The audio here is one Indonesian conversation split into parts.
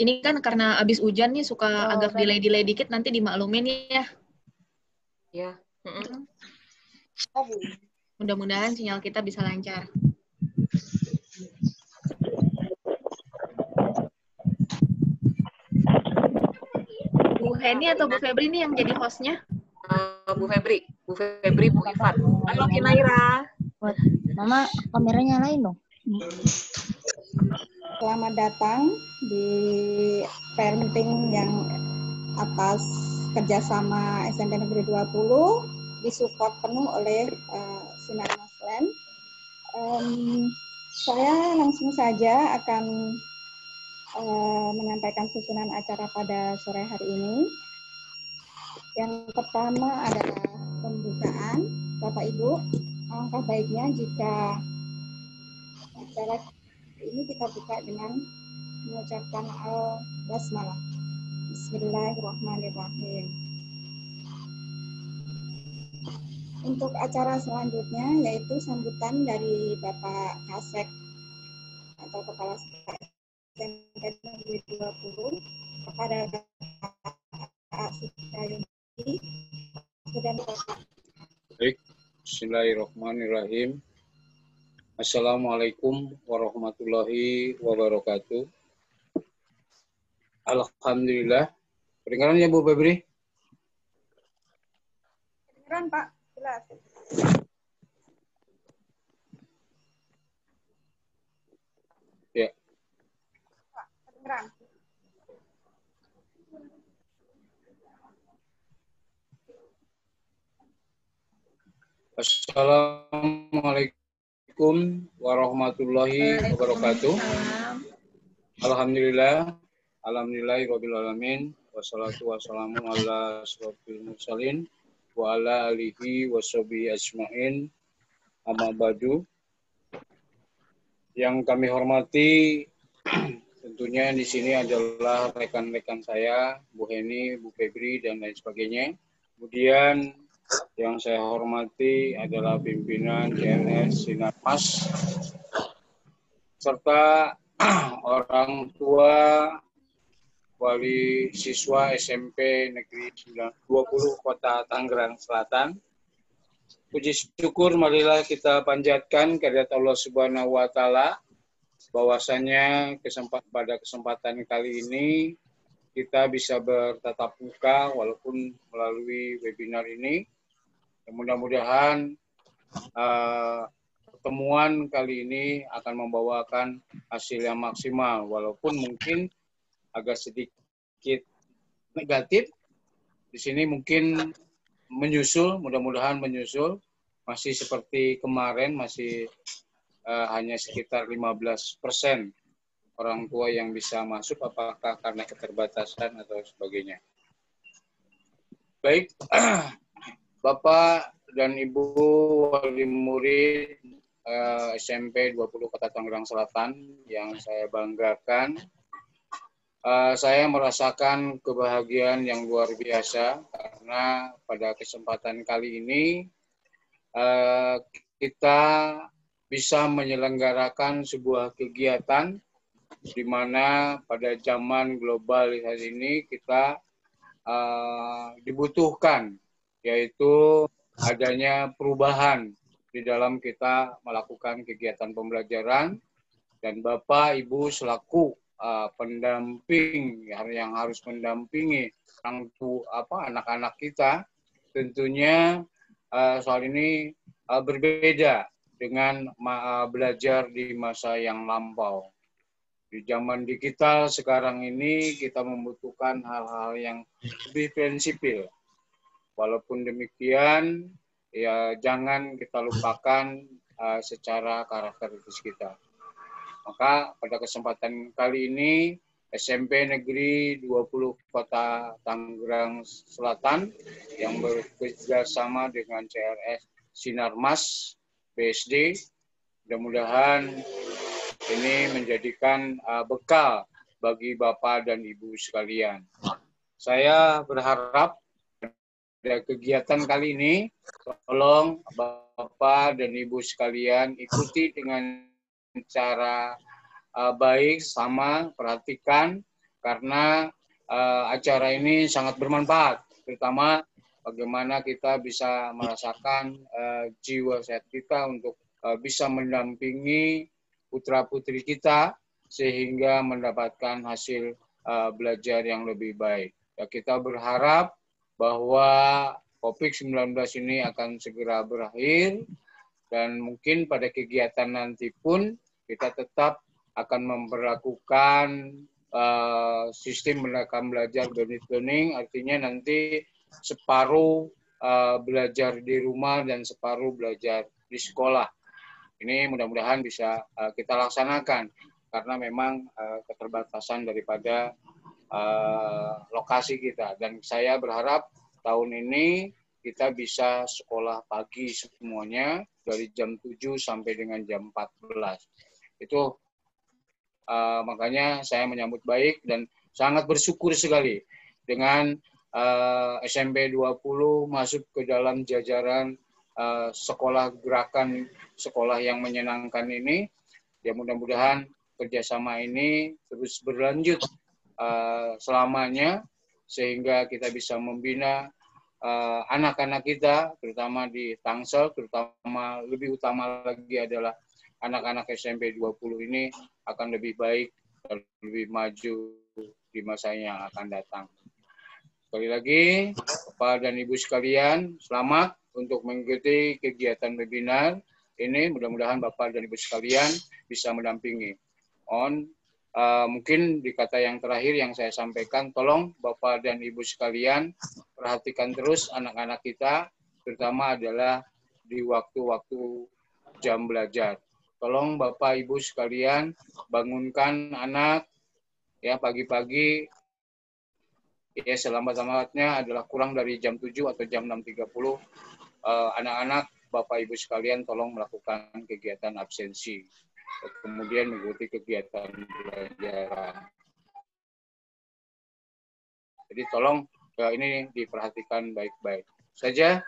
ini kan karena abis hujan nih suka Oh, agak kan. delay-delay dikit nanti dimaklumin ya. Ya. Mm-mm. Mudah-mudahan sinyal kita bisa lancar. Bu Heni atau Bu Febri nih yang jadi hostnya? Eh, Bu Febri, Bu Febri, Bu Ifat. Halo Kinaira. Mama kameranya nyalain dong. Selamat datang di parenting yang atas kerjasama SMP Negeri 20 disupport penuh oleh uh, Sinar Maslen. Em, saya langsung saja akan eh, menyampaikan susunan acara pada sore hari ini. Yang pertama adalah pembukaan. Bapak Ibu, alangkah baiknya jika acara ini kita buka dengan mengucapkan al-basmalah. Bismillahirrahmanirrahim. Untuk acara selanjutnya yaitu sambutan dari Bapak Kasek atau Kepala SMP Negeri 20 kepada Bapak Sukayuti dan Baik, Bismillahirrahmanirrahim. Assalamualaikum warahmatullahi wabarakatuh. Alhamdulillah. Kedengaran ya Bu Febri? Kedengeran Pak, jelas. Ya. Pak, kedengeran. Assalamualaikum warahmatullahi wabarakatuh. Alhamdulillah. Alhamdulillahirabbil alamin. Wassalatu wassalamu ala asrofil mursalin wa ala alihi washabihi ajmain. Amma ba'du. Yang kami hormati tentunya di sini adalah rekan-rekan saya, Bu Heni, Bu Febri dan lain sebagainya. Kemudian yang saya hormati adalah pimpinan CNS Sinarmas serta orang tua wali siswa SMP Negeri 20 Kota Tangerang Selatan. Puji syukur marilah kita panjatkan kehadirat Allah Subhanahu wa taala bahwasanya kesempat pada kesempatan kali ini kita bisa bertatap muka walaupun melalui webinar ini. Mudah-mudahan uh, pertemuan kali ini akan membawakan hasil yang maksimal walaupun mungkin agak sedikit negatif. Di sini mungkin menyusul, mudah-mudahan menyusul masih seperti kemarin masih uh, hanya sekitar 15 persen orang tua yang bisa masuk apakah karena keterbatasan atau sebagainya. Baik, Bapak dan Ibu wali murid eh, SMP 20 Kota Tangerang Selatan yang saya banggakan. Eh, saya merasakan kebahagiaan yang luar biasa karena pada kesempatan kali ini eh, kita bisa menyelenggarakan sebuah kegiatan di mana pada zaman global hari ini kita uh, dibutuhkan yaitu adanya perubahan di dalam kita melakukan kegiatan pembelajaran. Dan Bapak Ibu selaku uh, pendamping yang harus mendampingi orang tua apa anak-anak kita tentunya uh, soal ini uh, berbeda dengan belajar di masa yang lampau. Di zaman digital sekarang ini kita membutuhkan hal-hal yang lebih prinsipil. Walaupun demikian, ya jangan kita lupakan uh, secara karakteristis kita. Maka pada kesempatan kali ini SMP Negeri 20 Kota Tangerang Selatan yang bekerja sama dengan CRS Sinarmas BSD mudah-mudahan ini menjadikan uh, bekal bagi Bapak dan Ibu sekalian. Saya berharap pada kegiatan kali ini, tolong Bapak dan Ibu sekalian ikuti dengan cara uh, baik, sama, perhatikan, karena uh, acara ini sangat bermanfaat, terutama bagaimana kita bisa merasakan uh, jiwa sehat kita untuk uh, bisa mendampingi putra putri kita sehingga mendapatkan hasil uh, belajar yang lebih baik. Ya, kita berharap bahwa COVID-19 ini akan segera berakhir dan mungkin pada kegiatan nanti pun kita tetap akan memperlakukan uh, sistem menekan belajar blended learning, artinya nanti separuh uh, belajar di rumah dan separuh belajar di sekolah. Ini mudah-mudahan bisa uh, kita laksanakan. Karena memang uh, keterbatasan daripada uh, lokasi kita. Dan saya berharap tahun ini kita bisa sekolah pagi semuanya dari jam 7 sampai dengan jam 14. Itu uh, makanya saya menyambut baik dan sangat bersyukur sekali dengan uh, SMP 20 masuk ke dalam jajaran uh, sekolah gerakan sekolah yang menyenangkan ini. Ya mudah-mudahan kerjasama ini terus berlanjut uh, selamanya sehingga kita bisa membina anak-anak uh, kita, terutama di Tangsel, terutama lebih utama lagi adalah anak-anak SMP 20 ini akan lebih baik dan lebih maju di masa yang akan datang. Sekali lagi, Bapak dan Ibu sekalian, selamat untuk mengikuti kegiatan webinar ini. Mudah-mudahan Bapak dan Ibu sekalian bisa mendampingi. On Uh, mungkin di kata yang terakhir yang saya sampaikan, tolong Bapak dan Ibu sekalian perhatikan terus anak-anak kita, terutama adalah di waktu-waktu jam belajar. Tolong Bapak Ibu sekalian bangunkan anak ya pagi-pagi. Ya selamat-selamatnya adalah kurang dari jam 7 atau jam 6.30 uh, anak-anak Bapak Ibu sekalian tolong melakukan kegiatan absensi kemudian mengikuti kegiatan belajar. Jadi tolong ya, ini diperhatikan baik-baik. Saja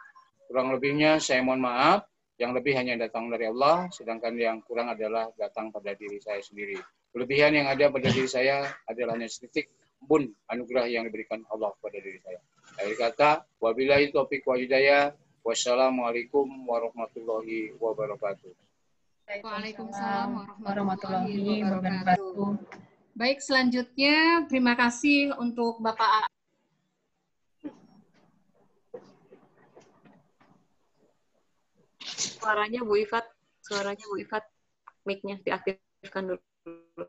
kurang lebihnya saya mohon maaf. Yang lebih hanya datang dari Allah, sedangkan yang kurang adalah datang pada diri saya sendiri. Kelebihan yang ada pada diri saya adalah hanya sedikit pun anugerah yang diberikan Allah pada diri saya. Akhir kata, wabillahi taufiq wa. Wassalamualaikum warahmatullahi wabarakatuh. Waalaikumsalam warahmatullahi wabarakatuh. Baik, selanjutnya terima kasih untuk Bapak Suaranya Bu Ifat, suaranya Bu Ifat, mic-nya diaktifkan dulu.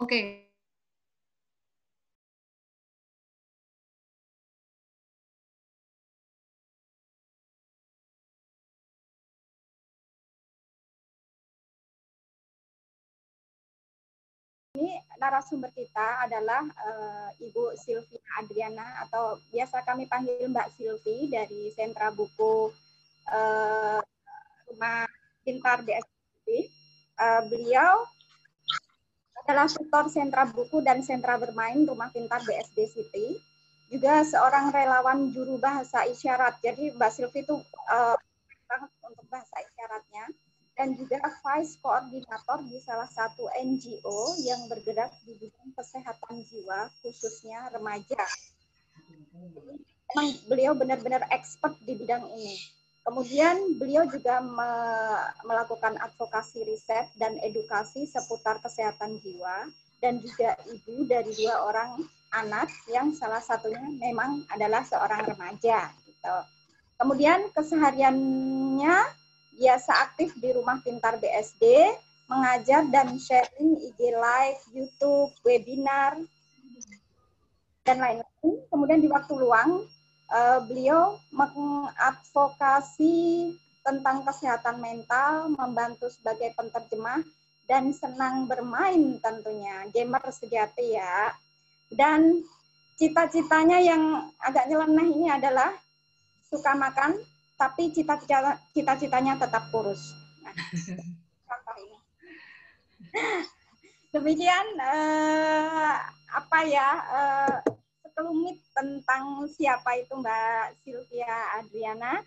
Oke. Ini narasumber kita adalah uh, Ibu Silvi Adriana atau biasa kami panggil Mbak Silvi dari Sentra Buku uh, Rumah Pintar BSD. Uh, beliau adalah tutor sentra buku dan sentra bermain Rumah Pintar BSD City. Juga seorang relawan juru bahasa isyarat. Jadi Mbak Silvi itu uh, banget untuk bahasa isyaratnya. Dan juga vice koordinator di salah satu NGO yang bergerak di bidang kesehatan jiwa, khususnya remaja. Memang beliau benar-benar expert di bidang ini. Kemudian beliau juga me melakukan advokasi riset dan edukasi seputar kesehatan jiwa dan juga ibu dari dua orang anak yang salah satunya memang adalah seorang remaja. Gitu. Kemudian kesehariannya biasa aktif di Rumah Pintar BSD, mengajar dan sharing IG Live, YouTube, webinar, dan lain-lain. Kemudian di waktu luang, uh, beliau mengadvokasi tentang kesehatan mental, membantu sebagai penterjemah, dan senang bermain tentunya, gamer sejati ya. Dan cita-citanya yang agak nyeleneh ini adalah suka makan, tapi cita-citanya tetap kurus. Nah, contoh ini. Demikian uh, apa ya uh, sekelumit tentang siapa itu Mbak Sylvia Adriana.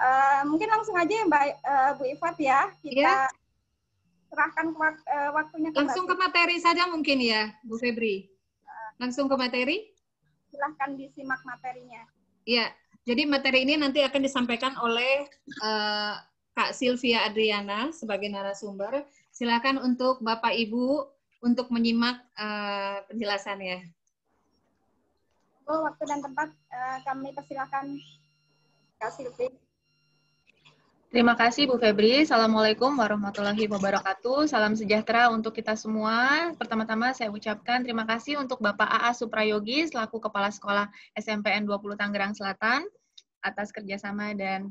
Uh, mungkin langsung aja ya Mbak uh, Bu Ifat ya kita ya. serahkan wak, uh, waktunya ke langsung Mbak. ke materi saja mungkin ya Bu Febri. Langsung ke materi. Silahkan disimak materinya. Iya, jadi materi ini nanti akan disampaikan oleh uh, Kak Sylvia Adriana sebagai narasumber. Silakan untuk Bapak Ibu untuk menyimak uh, penjelasannya. Waktu dan tempat uh, kami persilakan Kak Sylvia. Terima kasih Bu Febri. Assalamualaikum warahmatullahi wabarakatuh. Salam sejahtera untuk kita semua. Pertama-tama saya ucapkan terima kasih untuk Bapak AA Suprayogi selaku Kepala Sekolah SMPN 20 Tangerang Selatan atas kerjasama dan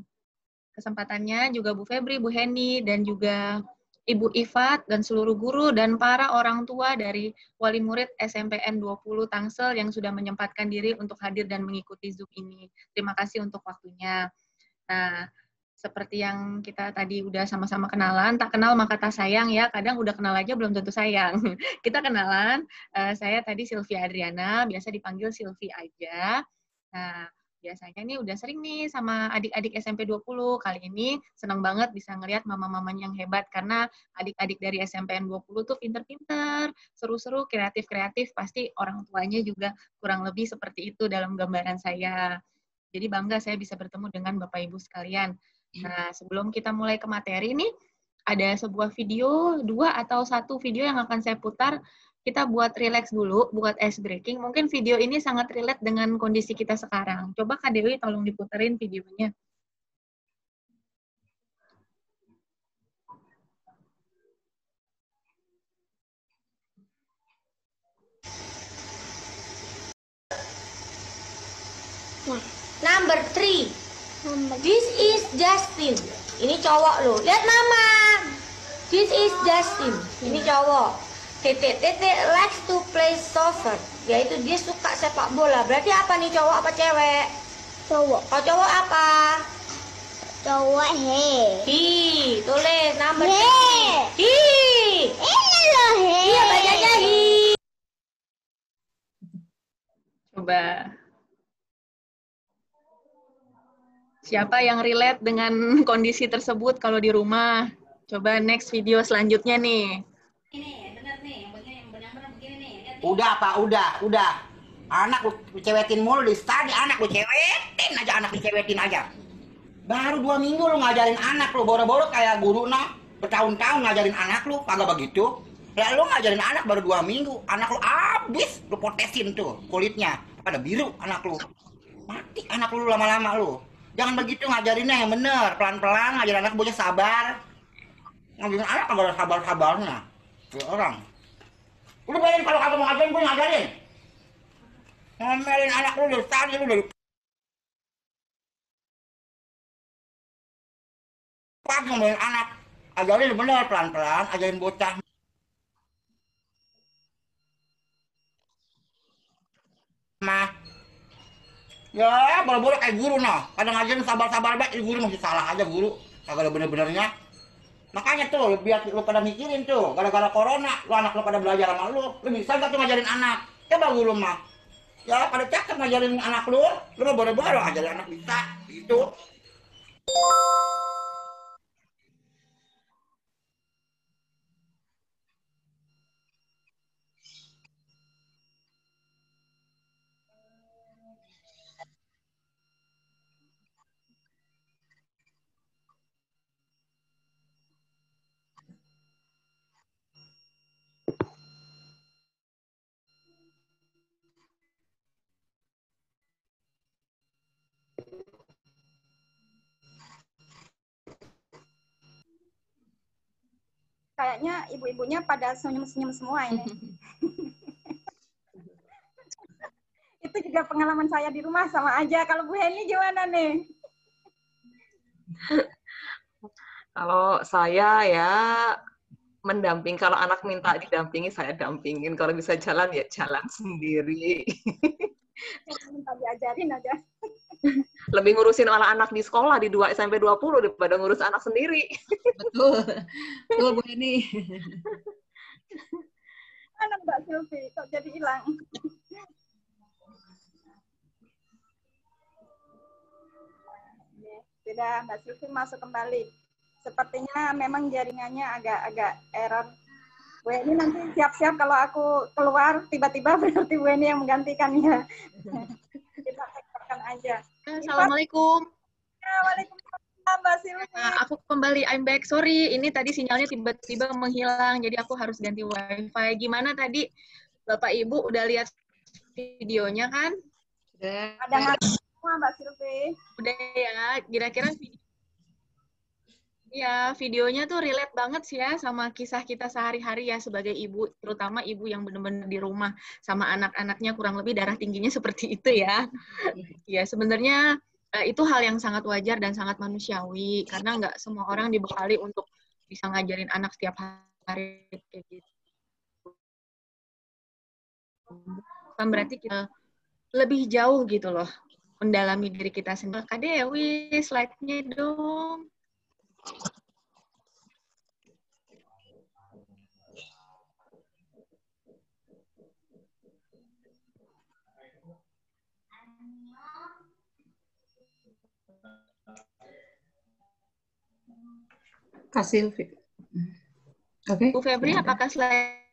kesempatannya, juga Bu Febri, Bu Heni, dan juga Ibu Ifat, dan seluruh guru, dan para orang tua dari wali murid SMPN 20 Tangsel yang sudah menyempatkan diri untuk hadir dan mengikuti Zoom ini. Terima kasih untuk waktunya. Nah, seperti yang kita tadi udah sama-sama kenalan, tak kenal maka tak sayang ya, kadang udah kenal aja belum tentu sayang. kita kenalan, uh, saya tadi Sylvia Adriana, biasa dipanggil Sylvie aja. Nah, biasanya nih udah sering nih sama adik-adik SMP 20. Kali ini senang banget bisa ngelihat mama-mamanya yang hebat karena adik-adik dari SMPN 20 tuh pinter-pinter, seru-seru, kreatif-kreatif, pasti orang tuanya juga kurang lebih seperti itu dalam gambaran saya. Jadi bangga saya bisa bertemu dengan Bapak Ibu sekalian. Nah, sebelum kita mulai ke materi nih, ada sebuah video, dua atau satu video yang akan saya putar. Kita buat relax dulu, buat ice breaking. Mungkin video ini sangat relate dengan kondisi kita sekarang. Coba Kak Dewi tolong diputerin videonya. Number three. This is Justin. Ini cowok loh. Lihat mama. This is Justin. Ini cowok. Titik titik likes to play soccer. Yaitu dia suka sepak bola. Berarti apa nih cowok apa cewek? Cowok. Kalau cowok apa? Cowok he. Hi, tulis number He. Hi. Ini loh he. Iya bacanya hi. Coba Siapa yang relate dengan kondisi tersebut kalau di rumah? Coba next video selanjutnya nih. Ini benar nih, yang benar-benar begini nih. Udah Pak, udah, udah. Anak lu cewetin mulu di study, anak lu cewetin aja, anak dicewetin aja. Baru dua minggu lu ngajarin anak lu, boro-boro kayak guru nah. Bertahun-tahun ngajarin anak lu, kagak begitu. Ya lu ngajarin anak baru dua minggu, anak lu abis lu potesin tuh kulitnya. Pada biru anak lu. Mati anak lu lama-lama lu. Jangan begitu ngajarinnya yang bener, pelan-pelan ngajarin anak bocah sabar. Ngajarin anak kagak sabar-sabarnya. Kayak orang. Udah bayangin kalau kagak mau ngajarin, gue ngajarin. Ngomelin anak lu dari tadi, lu dari pas ngomelin anak. Ajarin bener, pelan-pelan, ajarin bocah. Mah, Ya, bola-bola kayak guru nah. Kadang ngajarin sabar-sabar baik, guru masih salah aja guru. Kagak ada bener-benernya. Makanya tuh, biar lu pada mikirin tuh, gara-gara corona, lu anak lu pada belajar sama lu, lu bisa gak tuh ngajarin anak? Coba guru mah. Ya, pada cakep ngajarin anak lu, lu mah boleh-boleh ngajarin anak bisa, gitu. Kayaknya ibu-ibunya pada senyum-senyum semua ini. itu juga pengalaman saya di rumah sama aja. Kalau Bu Heni gimana nih? Kalau saya ya mendamping kalau anak minta didampingi saya dampingin kalau bisa jalan ya jalan sendiri minta diajarin aja lebih ngurusin anak-anak di sekolah di 2 SMP 20 daripada ngurus anak sendiri betul betul Bu Eni anak Mbak Silvi? Kok jadi hilang? Sudah, Mbak Silvi masuk kembali. Sepertinya memang jaringannya agak-agak error. Bu ini nanti siap-siap kalau aku keluar tiba-tiba berarti Bu ini yang menggantikannya. Kita tekan aja. Assalamualaikum. Ya, Waalaikumsalam Mbak Silvi. Nah, aku kembali, I'm back. Sorry, ini tadi sinyalnya tiba-tiba menghilang, jadi aku harus ganti wifi. Gimana tadi, Bapak Ibu udah lihat videonya kan? Sudah. Ada nggak semua Mbak Silvi? Udah ya, kira-kira video Ya, videonya tuh relate banget sih ya sama kisah kita sehari-hari ya sebagai ibu, terutama ibu yang benar-benar di rumah sama anak-anaknya kurang lebih darah tingginya seperti itu ya. Ya, sebenarnya eh, itu hal yang sangat wajar dan sangat manusiawi karena nggak semua orang dibekali untuk bisa ngajarin anak setiap hari kayak gitu. Kan berarti kita lebih jauh gitu loh mendalami diri kita sendiri. Kak Dewi, slide-nya dong. Kak Silvi. Oke. Bu Febri, apakah slide-nya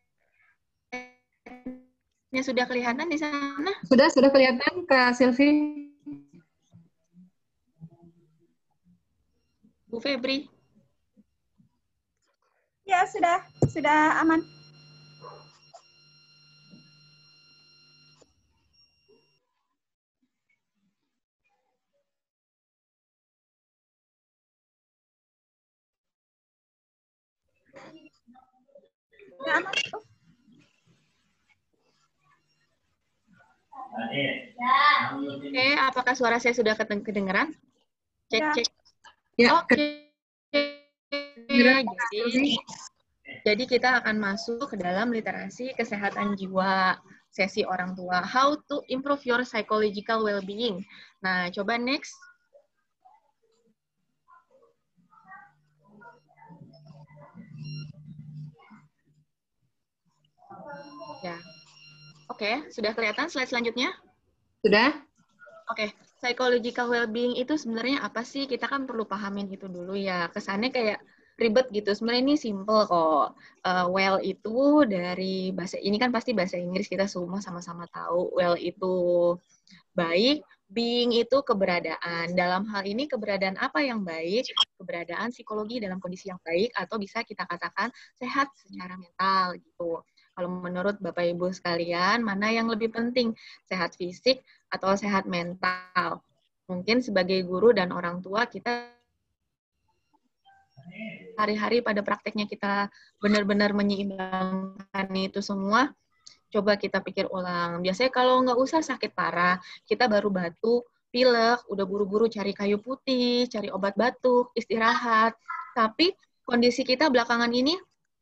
sudah kelihatan di sana? Sudah, sudah kelihatan Kak Silvi? Bu Febri? Ya, sudah. Sudah aman. Sudah aman. Oh, Oke, apakah suara saya sudah kedengeran? Cek, Ya. cek. Ya, Kak Jadi, jadi kita akan masuk ke dalam literasi kesehatan jiwa sesi orang tua. How to improve your psychological well-being. Nah, coba next. Ya. Oke, sudah kelihatan slide selanjutnya? Sudah? Oke, psychological well-being itu sebenarnya apa sih? Kita kan perlu pahamin itu dulu ya. Kesannya kayak ribet gitu. Sebenarnya ini simple kok. Uh, well itu dari bahasa ini kan pasti bahasa Inggris kita semua sama-sama tahu. Well itu baik, being itu keberadaan. Dalam hal ini keberadaan apa yang baik? Keberadaan psikologi dalam kondisi yang baik atau bisa kita katakan sehat secara mental gitu. Kalau menurut Bapak Ibu sekalian, mana yang lebih penting? Sehat fisik atau sehat mental? Mungkin sebagai guru dan orang tua kita hari-hari pada prakteknya kita benar-benar menyeimbangkan itu semua, coba kita pikir ulang. Biasanya kalau nggak usah sakit parah, kita baru batuk, pilek, udah buru-buru cari kayu putih, cari obat batuk, istirahat. Tapi kondisi kita belakangan ini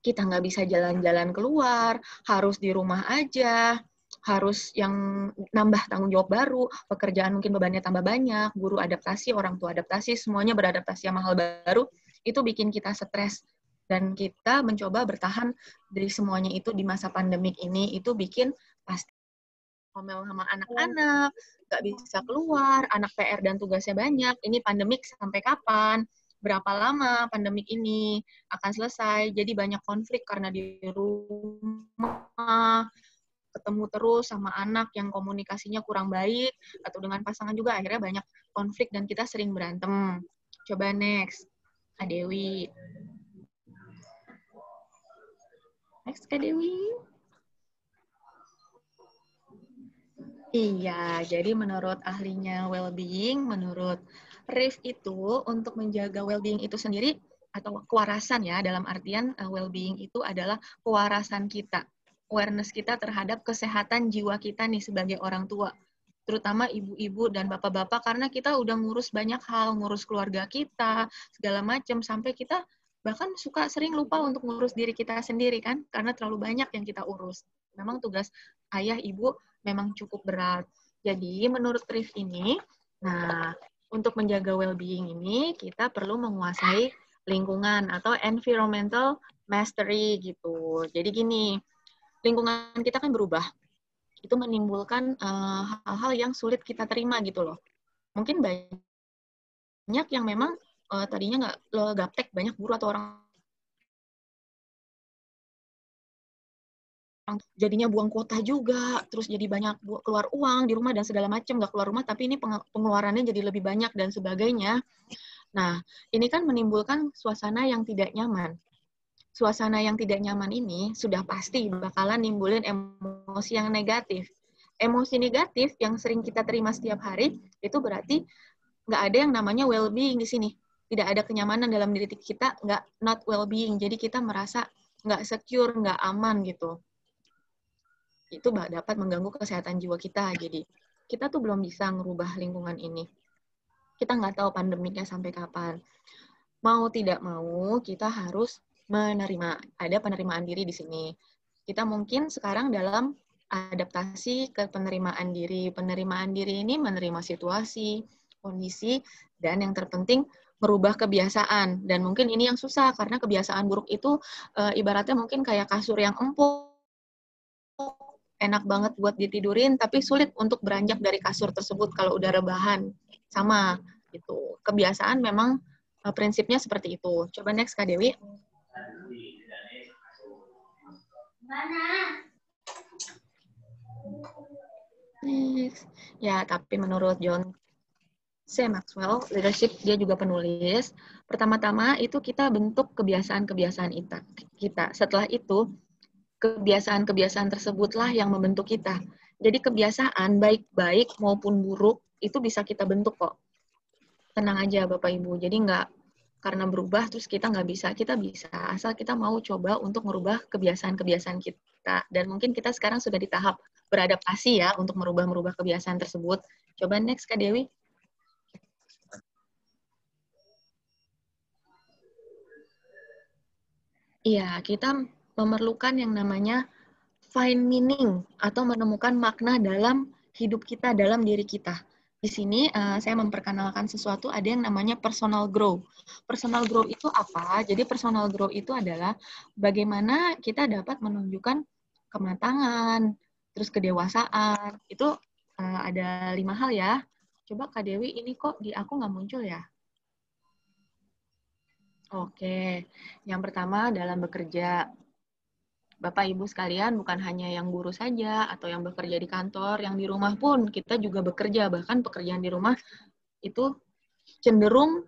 kita nggak bisa jalan-jalan keluar, harus di rumah aja, harus yang nambah tanggung jawab baru, pekerjaan mungkin bebannya tambah banyak, guru adaptasi, orang tua adaptasi, semuanya beradaptasi sama hal baru, itu bikin kita stres. Dan kita mencoba bertahan dari semuanya itu di masa pandemik ini, itu bikin pasti ngomel sama anak-anak, nggak bisa keluar, anak PR dan tugasnya banyak, ini pandemik sampai kapan? Berapa lama pandemik ini akan selesai. Jadi banyak konflik karena di rumah, ketemu terus sama anak yang komunikasinya kurang baik, atau dengan pasangan juga akhirnya banyak konflik dan kita sering berantem. Coba next, Kak Dewi. Next, Kak Dewi. Iya, jadi menurut ahlinya well-being, menurut RIF itu untuk menjaga well-being itu sendiri atau kewarasan ya dalam artian uh, well-being itu adalah kewarasan kita, awareness kita terhadap kesehatan jiwa kita nih sebagai orang tua, terutama ibu-ibu dan bapak-bapak karena kita udah ngurus banyak hal, ngurus keluarga kita segala macam sampai kita bahkan suka sering lupa untuk ngurus diri kita sendiri kan karena terlalu banyak yang kita urus. Memang tugas ayah ibu memang cukup berat. Jadi menurut RIF ini, nah untuk menjaga well-being ini kita perlu menguasai lingkungan atau environmental mastery gitu. Jadi gini, lingkungan kita kan berubah. Itu menimbulkan eh, hal-hal uh, yang sulit kita terima gitu loh. Mungkin banyak yang memang uh, tadinya nggak gaptek, banyak guru atau orang jadinya buang kuota juga, terus jadi banyak keluar uang di rumah dan segala macam, nggak keluar rumah, tapi ini pengeluarannya jadi lebih banyak dan sebagainya. Nah, ini kan menimbulkan suasana yang tidak nyaman. Suasana yang tidak nyaman ini sudah pasti bakalan nimbulin emosi yang negatif. Emosi negatif yang sering kita terima setiap hari, itu berarti nggak ada yang namanya well-being di sini. Tidak ada kenyamanan dalam diri kita, nggak not well-being. Jadi kita merasa nggak secure, nggak aman gitu itu dapat mengganggu kesehatan jiwa kita. Jadi kita tuh belum bisa merubah lingkungan ini. Kita nggak tahu pandemiknya sampai kapan. Mau tidak mau, kita harus menerima. Ada penerimaan diri di sini. Kita mungkin sekarang dalam adaptasi ke penerimaan diri. Penerimaan diri ini menerima situasi, kondisi, dan yang terpenting merubah kebiasaan. Dan mungkin ini yang susah karena kebiasaan buruk itu e, ibaratnya mungkin kayak kasur yang empuk enak banget buat ditidurin tapi sulit untuk beranjak dari kasur tersebut kalau udah rebahan. Sama gitu. Kebiasaan memang uh, prinsipnya seperti itu. Coba next kak Dewi. Next. Ya tapi menurut John C. Maxwell leadership dia juga penulis pertama-tama itu kita bentuk kebiasaan-kebiasaan kita. Setelah itu kebiasaan-kebiasaan tersebutlah yang membentuk kita. Jadi kebiasaan baik-baik maupun buruk itu bisa kita bentuk kok. Tenang aja Bapak Ibu. Jadi nggak karena berubah terus kita nggak bisa. Kita bisa asal kita mau coba untuk merubah kebiasaan-kebiasaan kita. Dan mungkin kita sekarang sudah di tahap beradaptasi ya untuk merubah-merubah kebiasaan tersebut. Coba next Kak Dewi. Iya, kita memerlukan yang namanya find meaning atau menemukan makna dalam hidup kita, dalam diri kita. Di sini uh, saya memperkenalkan sesuatu ada yang namanya personal grow. Personal grow itu apa? Jadi personal grow itu adalah bagaimana kita dapat menunjukkan kematangan, terus kedewasaan. Itu uh, ada lima hal ya. Coba Kak Dewi, ini kok di aku nggak muncul ya? Oke, yang pertama dalam bekerja. Bapak Ibu sekalian bukan hanya yang guru saja atau yang bekerja di kantor, yang di rumah pun kita juga bekerja. Bahkan pekerjaan di rumah itu cenderung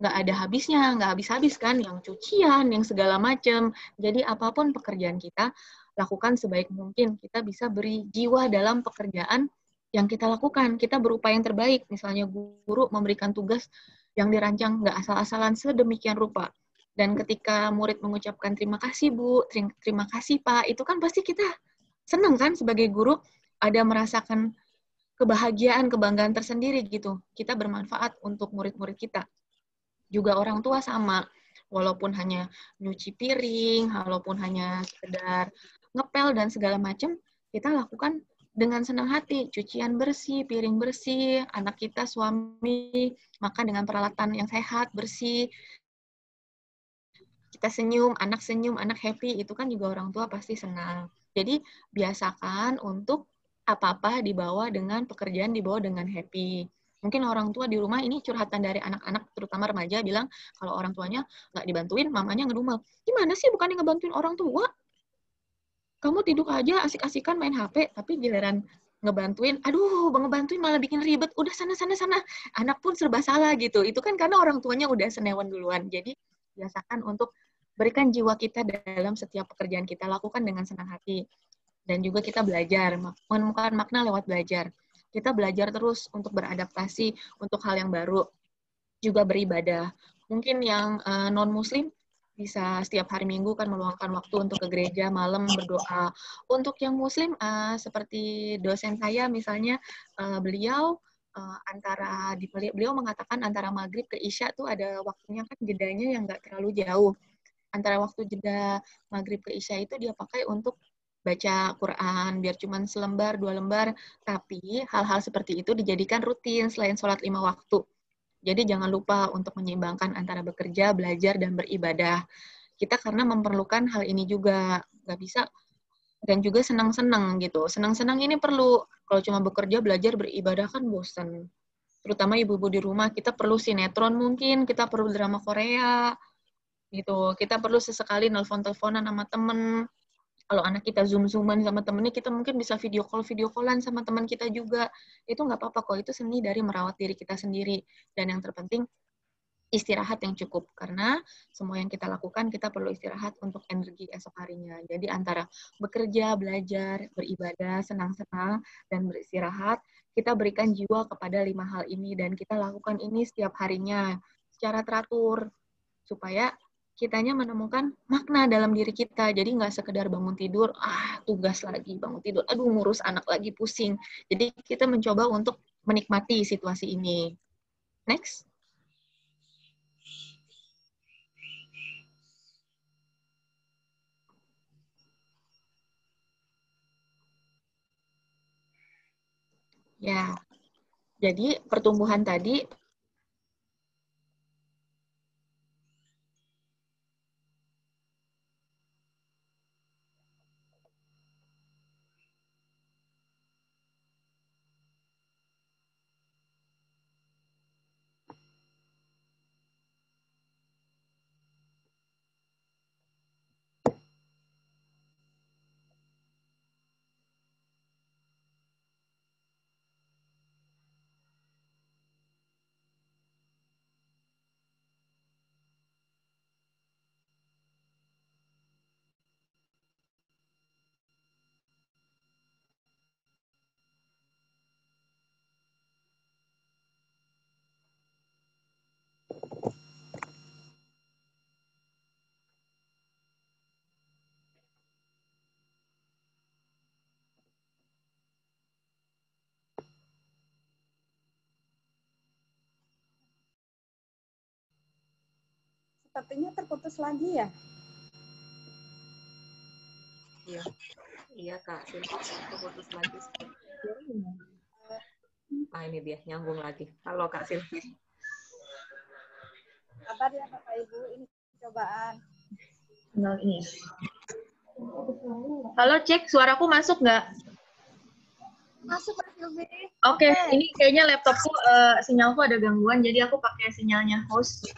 nggak ada habisnya, nggak habis-habis kan, yang cucian, yang segala macam. Jadi apa pun pekerjaan kita, lakukan sebaik mungkin. Kita bisa beri jiwa dalam pekerjaan yang kita lakukan. Kita berupaya yang terbaik. Misalnya guru memberikan tugas yang dirancang nggak asal-asalan sedemikian rupa dan ketika murid mengucapkan terima kasih Bu, terima kasih Pak, itu kan pasti kita senang kan sebagai guru ada merasakan kebahagiaan, kebanggaan tersendiri gitu. Kita bermanfaat untuk murid-murid kita. Juga orang tua sama, walaupun hanya nyuci piring, walaupun hanya sekedar ngepel dan segala macam, kita lakukan dengan senang hati, cucian bersih, piring bersih, anak kita, suami, makan dengan peralatan yang sehat, bersih, kita senyum, anak senyum, anak happy, itu kan juga orang tua pasti senang. Jadi biasakan untuk apa-apa dibawa dengan pekerjaan dibawa dengan happy. Mungkin orang tua di rumah ini curhatan dari anak-anak, terutama remaja, bilang kalau orang tuanya nggak dibantuin, mamanya ngedumel. Gimana sih bukannya ngebantuin orang tua? Kamu tidur aja asik-asikan main HP, tapi giliran ngebantuin, aduh, ngebantuin malah bikin ribet, udah sana sana sana, anak pun serba salah gitu. Itu kan karena orang tuanya udah senewan duluan. Jadi biasakan untuk berikan jiwa kita dalam setiap pekerjaan kita lakukan dengan senang hati. Dan juga kita belajar menemukan makna lewat belajar. Kita belajar terus untuk beradaptasi untuk hal yang baru juga beribadah. Mungkin yang uh, eh, non muslim bisa setiap hari minggu kan meluangkan waktu untuk ke gereja malam berdoa. Untuk yang muslim uh, seperti dosen saya misalnya uh, beliau uh, antara beliau mengatakan antara maghrib ke isya tuh ada waktunya kan jedanya yang nggak terlalu jauh antara waktu jeda maghrib ke isya itu dia pakai untuk baca Quran biar cuma selembar dua lembar tapi hal-hal seperti itu dijadikan rutin selain sholat lima waktu jadi jangan lupa untuk menyeimbangkan antara bekerja belajar dan beribadah kita karena memerlukan hal ini juga nggak bisa dan juga senang-senang gitu. Senang-senang ini perlu. Kalau cuma bekerja, belajar, beribadah kan bosan. Terutama ibu-ibu di rumah, kita perlu sinetron mungkin, kita perlu drama Korea, gitu. Kita perlu sesekali nelpon-teleponan sama temen. Kalau anak kita zoom-zooman sama temennya, kita mungkin bisa video call, video callan sama teman kita juga. Itu nggak apa-apa kok, itu seni dari merawat diri kita sendiri. Dan yang terpenting, istirahat yang cukup karena semua yang kita lakukan kita perlu istirahat untuk energi esok harinya. Jadi antara bekerja, belajar, beribadah, senang-senang dan beristirahat, kita berikan jiwa kepada lima hal ini dan kita lakukan ini setiap harinya secara teratur supaya kitanya menemukan makna dalam diri kita. Jadi nggak sekedar bangun tidur, ah tugas lagi, bangun tidur, aduh ngurus anak lagi pusing. Jadi kita mencoba untuk menikmati situasi ini. Next. Ya, jadi pertumbuhan tadi Sepertinya terputus lagi ya. Iya, iya kak, terputus lagi. Nah ini dia nyambung lagi. Halo kak Silvi. Kabar ya Bapak Ibu, ini cobaan. Nah, ini. Halo cek, suaraku masuk nggak? Masuk Pak Silvi. Oke, okay, ini kayaknya laptopku uh, sinyalku ada gangguan, jadi aku pakai sinyalnya host.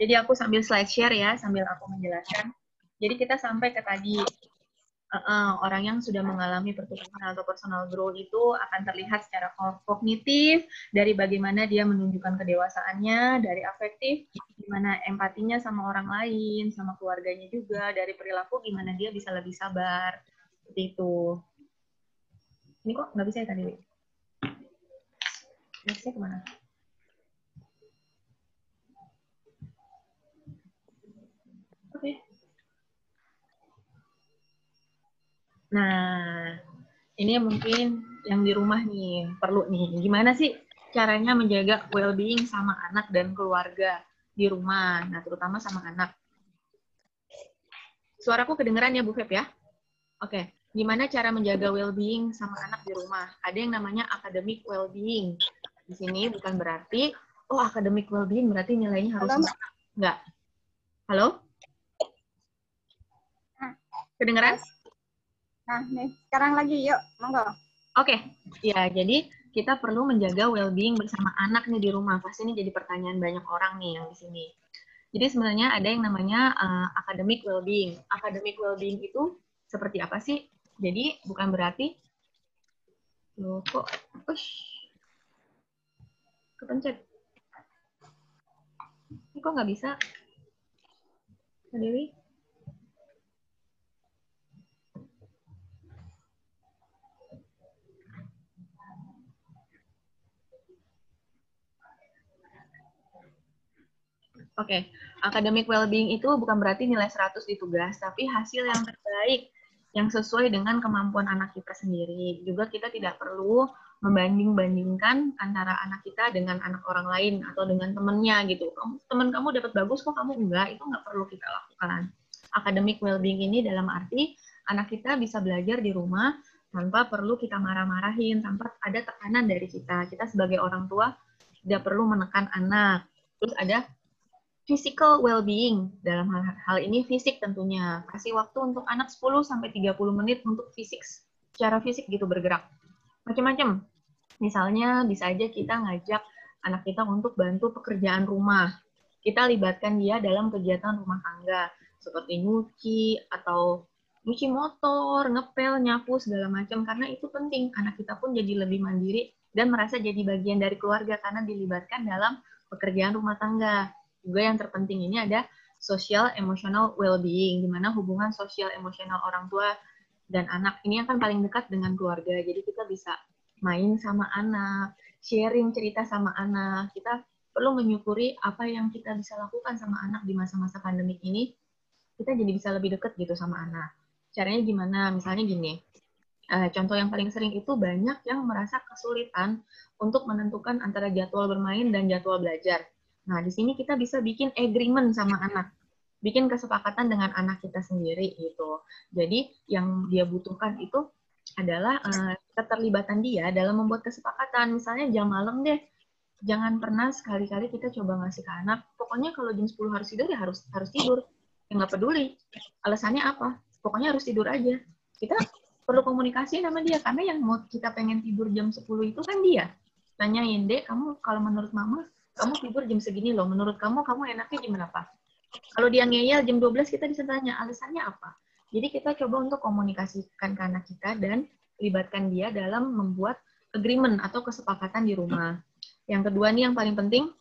Jadi aku sambil slide share ya, sambil aku menjelaskan. Jadi kita sampai ke tadi uh, uh, orang yang sudah mengalami pertumbuhan atau personal growth itu akan terlihat secara kognitif dari bagaimana dia menunjukkan kedewasaannya, dari afektif, gimana empatinya sama orang lain, sama keluarganya juga, dari perilaku gimana dia bisa lebih sabar, seperti itu. Ini kok nggak bisa ya tadi? Nextnya ke mana? Nah, ini mungkin yang di rumah nih perlu nih. Gimana sih caranya menjaga well-being sama anak dan keluarga di rumah? Nah, terutama sama anak. Suaraku kedengeran ya Bu Feb ya? Oke. Gimana cara menjaga well-being sama anak di rumah? Ada yang namanya academic well-being. Di sini bukan berarti, oh academic well-being berarti nilainya harus Halo, enggak. Halo? Kedengeran? Nah, nih, sekarang lagi yuk, monggo. Oke, ya jadi kita perlu menjaga well-being bersama anak nih di rumah. Pasti ini jadi pertanyaan banyak orang nih yang di sini. Jadi sebenarnya ada yang namanya uh, academic well-being. Academic well-being itu seperti apa sih? Jadi bukan berarti loh kok, ush, kepencet. Ini kok nggak bisa? Dewi? Oke, okay. academic well-being itu bukan berarti nilai 100 di tugas, tapi hasil yang terbaik yang sesuai dengan kemampuan anak kita sendiri. Juga kita tidak perlu membanding-bandingkan antara anak kita dengan anak orang lain atau dengan temennya gitu. Kamu, teman kamu dapat bagus kok kamu enggak, itu nggak perlu kita lakukan. Academic well-being ini dalam arti anak kita bisa belajar di rumah tanpa perlu kita marah-marahin, tanpa ada tekanan dari kita. Kita sebagai orang tua tidak perlu menekan anak. Terus ada physical well-being dalam hal, hal ini fisik tentunya. Kasih waktu untuk anak 10 sampai 30 menit untuk fisik secara fisik gitu bergerak. Macam-macam. Misalnya bisa aja kita ngajak anak kita untuk bantu pekerjaan rumah. Kita libatkan dia dalam kegiatan rumah tangga seperti nyuci atau nyuci motor, ngepel, nyapu segala macam karena itu penting. Anak kita pun jadi lebih mandiri dan merasa jadi bagian dari keluarga karena dilibatkan dalam pekerjaan rumah tangga juga yang terpenting ini ada social emotional well-being, di mana hubungan sosial emosional orang tua dan anak ini akan paling dekat dengan keluarga. Jadi kita bisa main sama anak, sharing cerita sama anak. Kita perlu menyukuri apa yang kita bisa lakukan sama anak di masa-masa pandemi ini. Kita jadi bisa lebih dekat gitu sama anak. Caranya gimana? Misalnya gini, eh, contoh yang paling sering itu banyak yang merasa kesulitan untuk menentukan antara jadwal bermain dan jadwal belajar Nah, di sini kita bisa bikin agreement sama anak. Bikin kesepakatan dengan anak kita sendiri gitu. Jadi yang dia butuhkan itu adalah uh, keterlibatan dia dalam membuat kesepakatan. Misalnya jam malam deh, jangan pernah sekali-kali kita coba ngasih ke anak, pokoknya kalau jam 10 harus tidur ya harus harus tidur. Ya nggak peduli. Alasannya apa? Pokoknya harus tidur aja. Kita perlu komunikasi sama dia karena yang mau kita pengen tidur jam 10 itu kan dia. Tanyain, "Dek, kamu kalau menurut mama kamu tidur jam segini loh, menurut kamu, kamu enaknya jam berapa? Kalau dia ngeyel jam 12, kita bisa tanya, alasannya apa? Jadi kita coba untuk komunikasikan ke anak kita dan libatkan dia dalam membuat agreement atau kesepakatan di rumah. Yang kedua nih yang paling penting,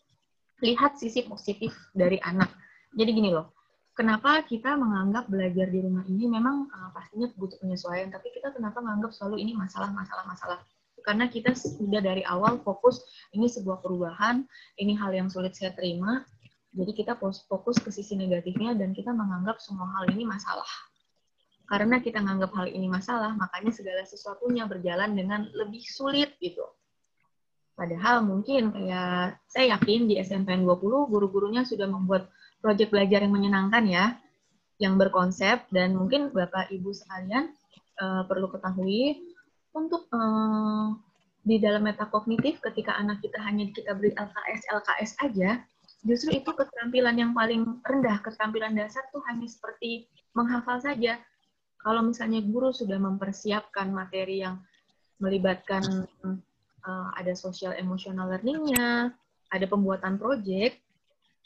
lihat sisi positif dari anak. Jadi gini loh, kenapa kita menganggap belajar di rumah ini memang uh, pastinya butuh penyesuaian, tapi kita kenapa menganggap selalu ini masalah, masalah, masalah karena kita sudah dari awal fokus ini sebuah perubahan, ini hal yang sulit saya terima. Jadi kita fokus ke sisi negatifnya dan kita menganggap semua hal ini masalah. Karena kita menganggap hal ini masalah, makanya segala sesuatunya berjalan dengan lebih sulit gitu. Padahal mungkin kayak saya yakin di SMPN 20 guru-gurunya sudah membuat proyek belajar yang menyenangkan ya, yang berkonsep dan mungkin Bapak Ibu sekalian uh, perlu ketahui untuk uh, di dalam metakognitif ketika anak kita hanya kita beri LKS LKS aja justru itu keterampilan yang paling rendah keterampilan dasar tuh hanya seperti menghafal saja. Kalau misalnya guru sudah mempersiapkan materi yang melibatkan uh, ada social emotional learningnya ada pembuatan project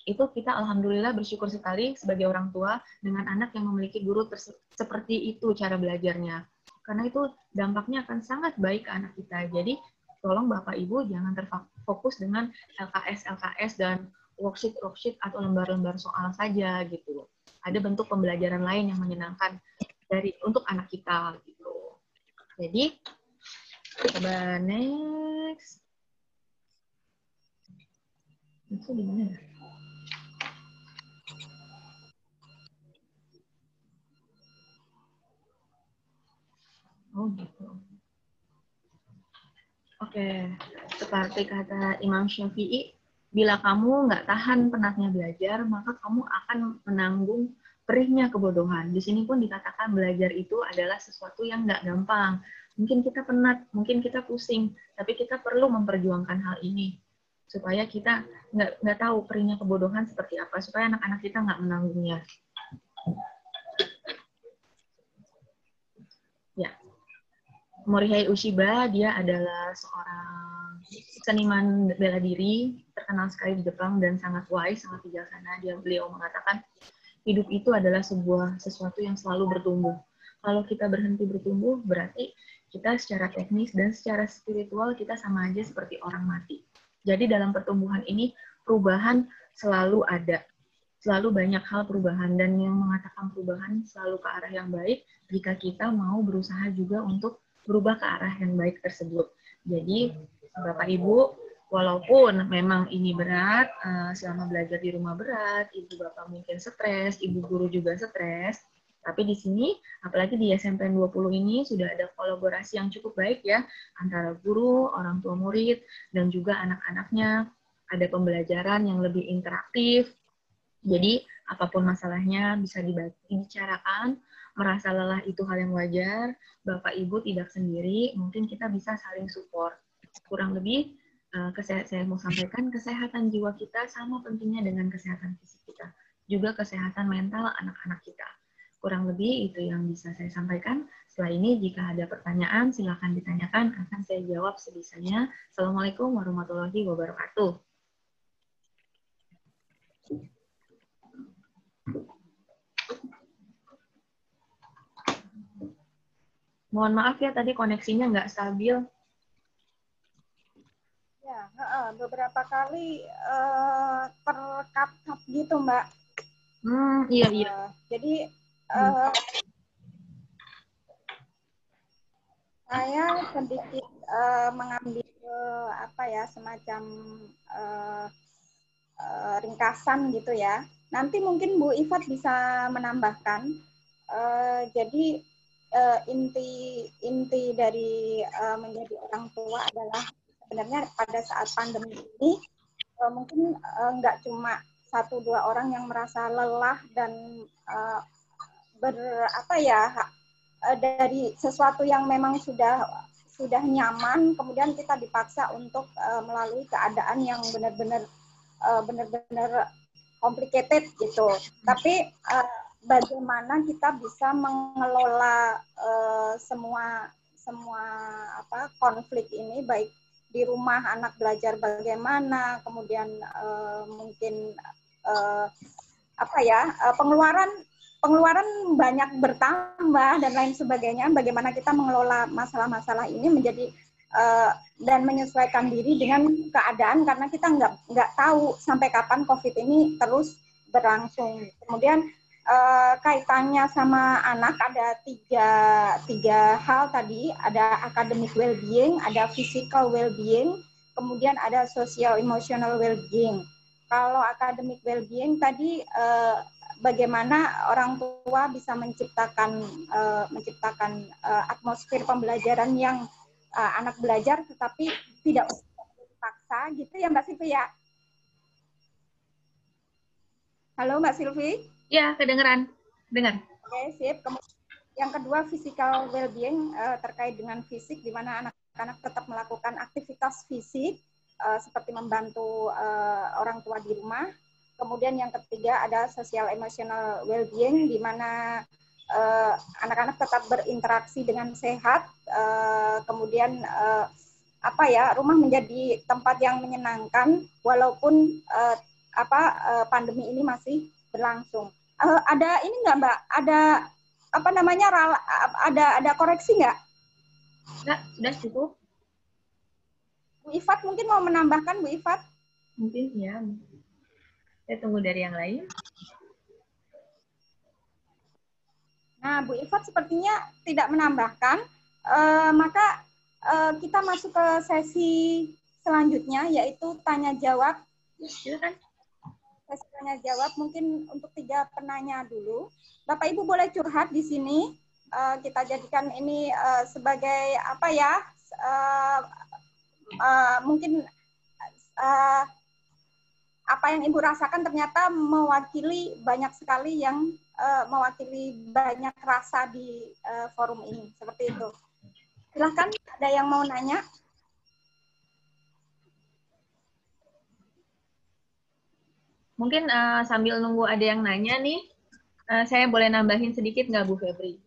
itu kita alhamdulillah bersyukur sekali sebagai orang tua dengan anak yang memiliki guru seperti itu cara belajarnya karena itu dampaknya akan sangat baik ke anak kita. Jadi tolong Bapak Ibu jangan terfokus dengan LKS LKS dan worksheet worksheet atau lembar-lembar soal saja gitu. Ada bentuk pembelajaran lain yang menyenangkan dari untuk anak kita gitu. Jadi coba next. Itu gimana ya? Oh gitu. Oke, seperti kata Imam Syafi'i, bila kamu nggak tahan penatnya belajar, maka kamu akan menanggung perihnya kebodohan. Di sini pun dikatakan belajar itu adalah sesuatu yang nggak gampang. Mungkin kita penat, mungkin kita pusing, tapi kita perlu memperjuangkan hal ini supaya kita nggak nggak tahu perihnya kebodohan seperti apa, supaya anak-anak kita nggak menanggungnya. Ya, Morihei Ushiba, dia adalah seorang seniman bela diri, terkenal sekali di Jepang dan sangat wise, sangat bijaksana. Dia beliau mengatakan hidup itu adalah sebuah sesuatu yang selalu bertumbuh. Kalau kita berhenti bertumbuh, berarti kita secara teknis dan secara spiritual kita sama aja seperti orang mati. Jadi dalam pertumbuhan ini perubahan selalu ada. Selalu banyak hal perubahan dan yang mengatakan perubahan selalu ke arah yang baik jika kita mau berusaha juga untuk berubah ke arah yang baik tersebut. Jadi Bapak Ibu, walaupun memang ini berat, uh, selama belajar di rumah berat, ibu bapak mungkin stres, ibu guru juga stres, tapi di sini, apalagi di SMPN 20 ini sudah ada kolaborasi yang cukup baik ya, antara guru, orang tua murid, dan juga anak-anaknya. Ada pembelajaran yang lebih interaktif. Jadi, apa pun masalahnya bisa dibicarakan, merasa lelah itu hal yang wajar, Bapak Ibu tidak sendiri, mungkin kita bisa saling support. Kurang lebih uh, saya mau sampaikan kesehatan jiwa kita sama pentingnya dengan kesehatan fisik kita, juga kesehatan mental anak-anak kita. Kurang lebih itu yang bisa saya sampaikan. Setelah ini jika ada pertanyaan silakan ditanyakan, akan saya jawab sebisanya. Assalamualaikum warahmatullahi wabarakatuh. Mohon maaf ya tadi koneksinya nggak stabil. Ya, beberapa kali uh, terkat gitu, Mbak. Hmm, iya iya. Uh, jadi uh, saya sedikit uh, mengambil uh, apa ya semacam uh, uh, ringkasan gitu ya. Nanti mungkin Bu Ifat bisa menambahkan. Uh, jadi uh, inti inti dari uh, menjadi orang tua adalah sebenarnya pada saat pandemi ini uh, mungkin nggak uh, cuma satu dua orang yang merasa lelah dan uh, ber apa ya uh, dari sesuatu yang memang sudah sudah nyaman kemudian kita dipaksa untuk uh, melalui keadaan yang benar-benar uh, benar-benar complicated gitu. Tapi uh, bagaimana kita bisa mengelola uh, semua semua apa konflik ini baik di rumah anak belajar bagaimana kemudian uh, mungkin uh, apa ya uh, pengeluaran pengeluaran banyak bertambah dan lain sebagainya bagaimana kita mengelola masalah-masalah ini menjadi uh, dan menyesuaikan diri dengan keadaan karena kita nggak nggak tahu sampai kapan covid ini terus berlangsung. Kemudian uh, kaitannya sama anak ada tiga, tiga hal tadi, ada academic well-being, ada physical well-being, kemudian ada social emotional well-being. Kalau academic well-being tadi uh, bagaimana orang tua bisa menciptakan uh, menciptakan uh, atmosfer pembelajaran yang uh, anak belajar tetapi tidak dipaksa gitu ya Mbak Silvi ya. Halo Mbak Silvi. Ya, kedengeran. Dengar. Oke, sip. Kemudian yang kedua, physical well-being uh, terkait dengan fisik, di mana anak-anak tetap melakukan aktivitas fisik, uh, seperti membantu uh, orang tua di rumah. Kemudian yang ketiga ada social emotional well-being, di mana anak-anak uh, tetap berinteraksi dengan sehat. Uh, kemudian uh, apa ya, rumah menjadi tempat yang menyenangkan, walaupun uh, apa uh, pandemi ini masih berlangsung uh, ada ini nggak Mbak? Ada apa namanya? Ada ada koreksi nggak? Enggak, sudah cukup. Bu Ifat mungkin mau menambahkan Bu Ifat? Mungkin ya. Saya tunggu dari yang lain. Nah, Bu Ifat sepertinya tidak menambahkan. Uh, maka uh, kita masuk ke sesi selanjutnya yaitu tanya jawab. Silakan sesi tanya jawab mungkin untuk tiga penanya dulu. Bapak Ibu boleh curhat di sini. Uh, kita jadikan ini uh, sebagai apa ya? Uh, uh, mungkin uh, apa yang Ibu rasakan ternyata mewakili banyak sekali yang uh, mewakili banyak rasa di uh, forum ini. Seperti itu. Silahkan, ada yang mau nanya? Mungkin uh, sambil nunggu ada yang nanya nih, uh, saya boleh nambahin sedikit nggak Bu Febri?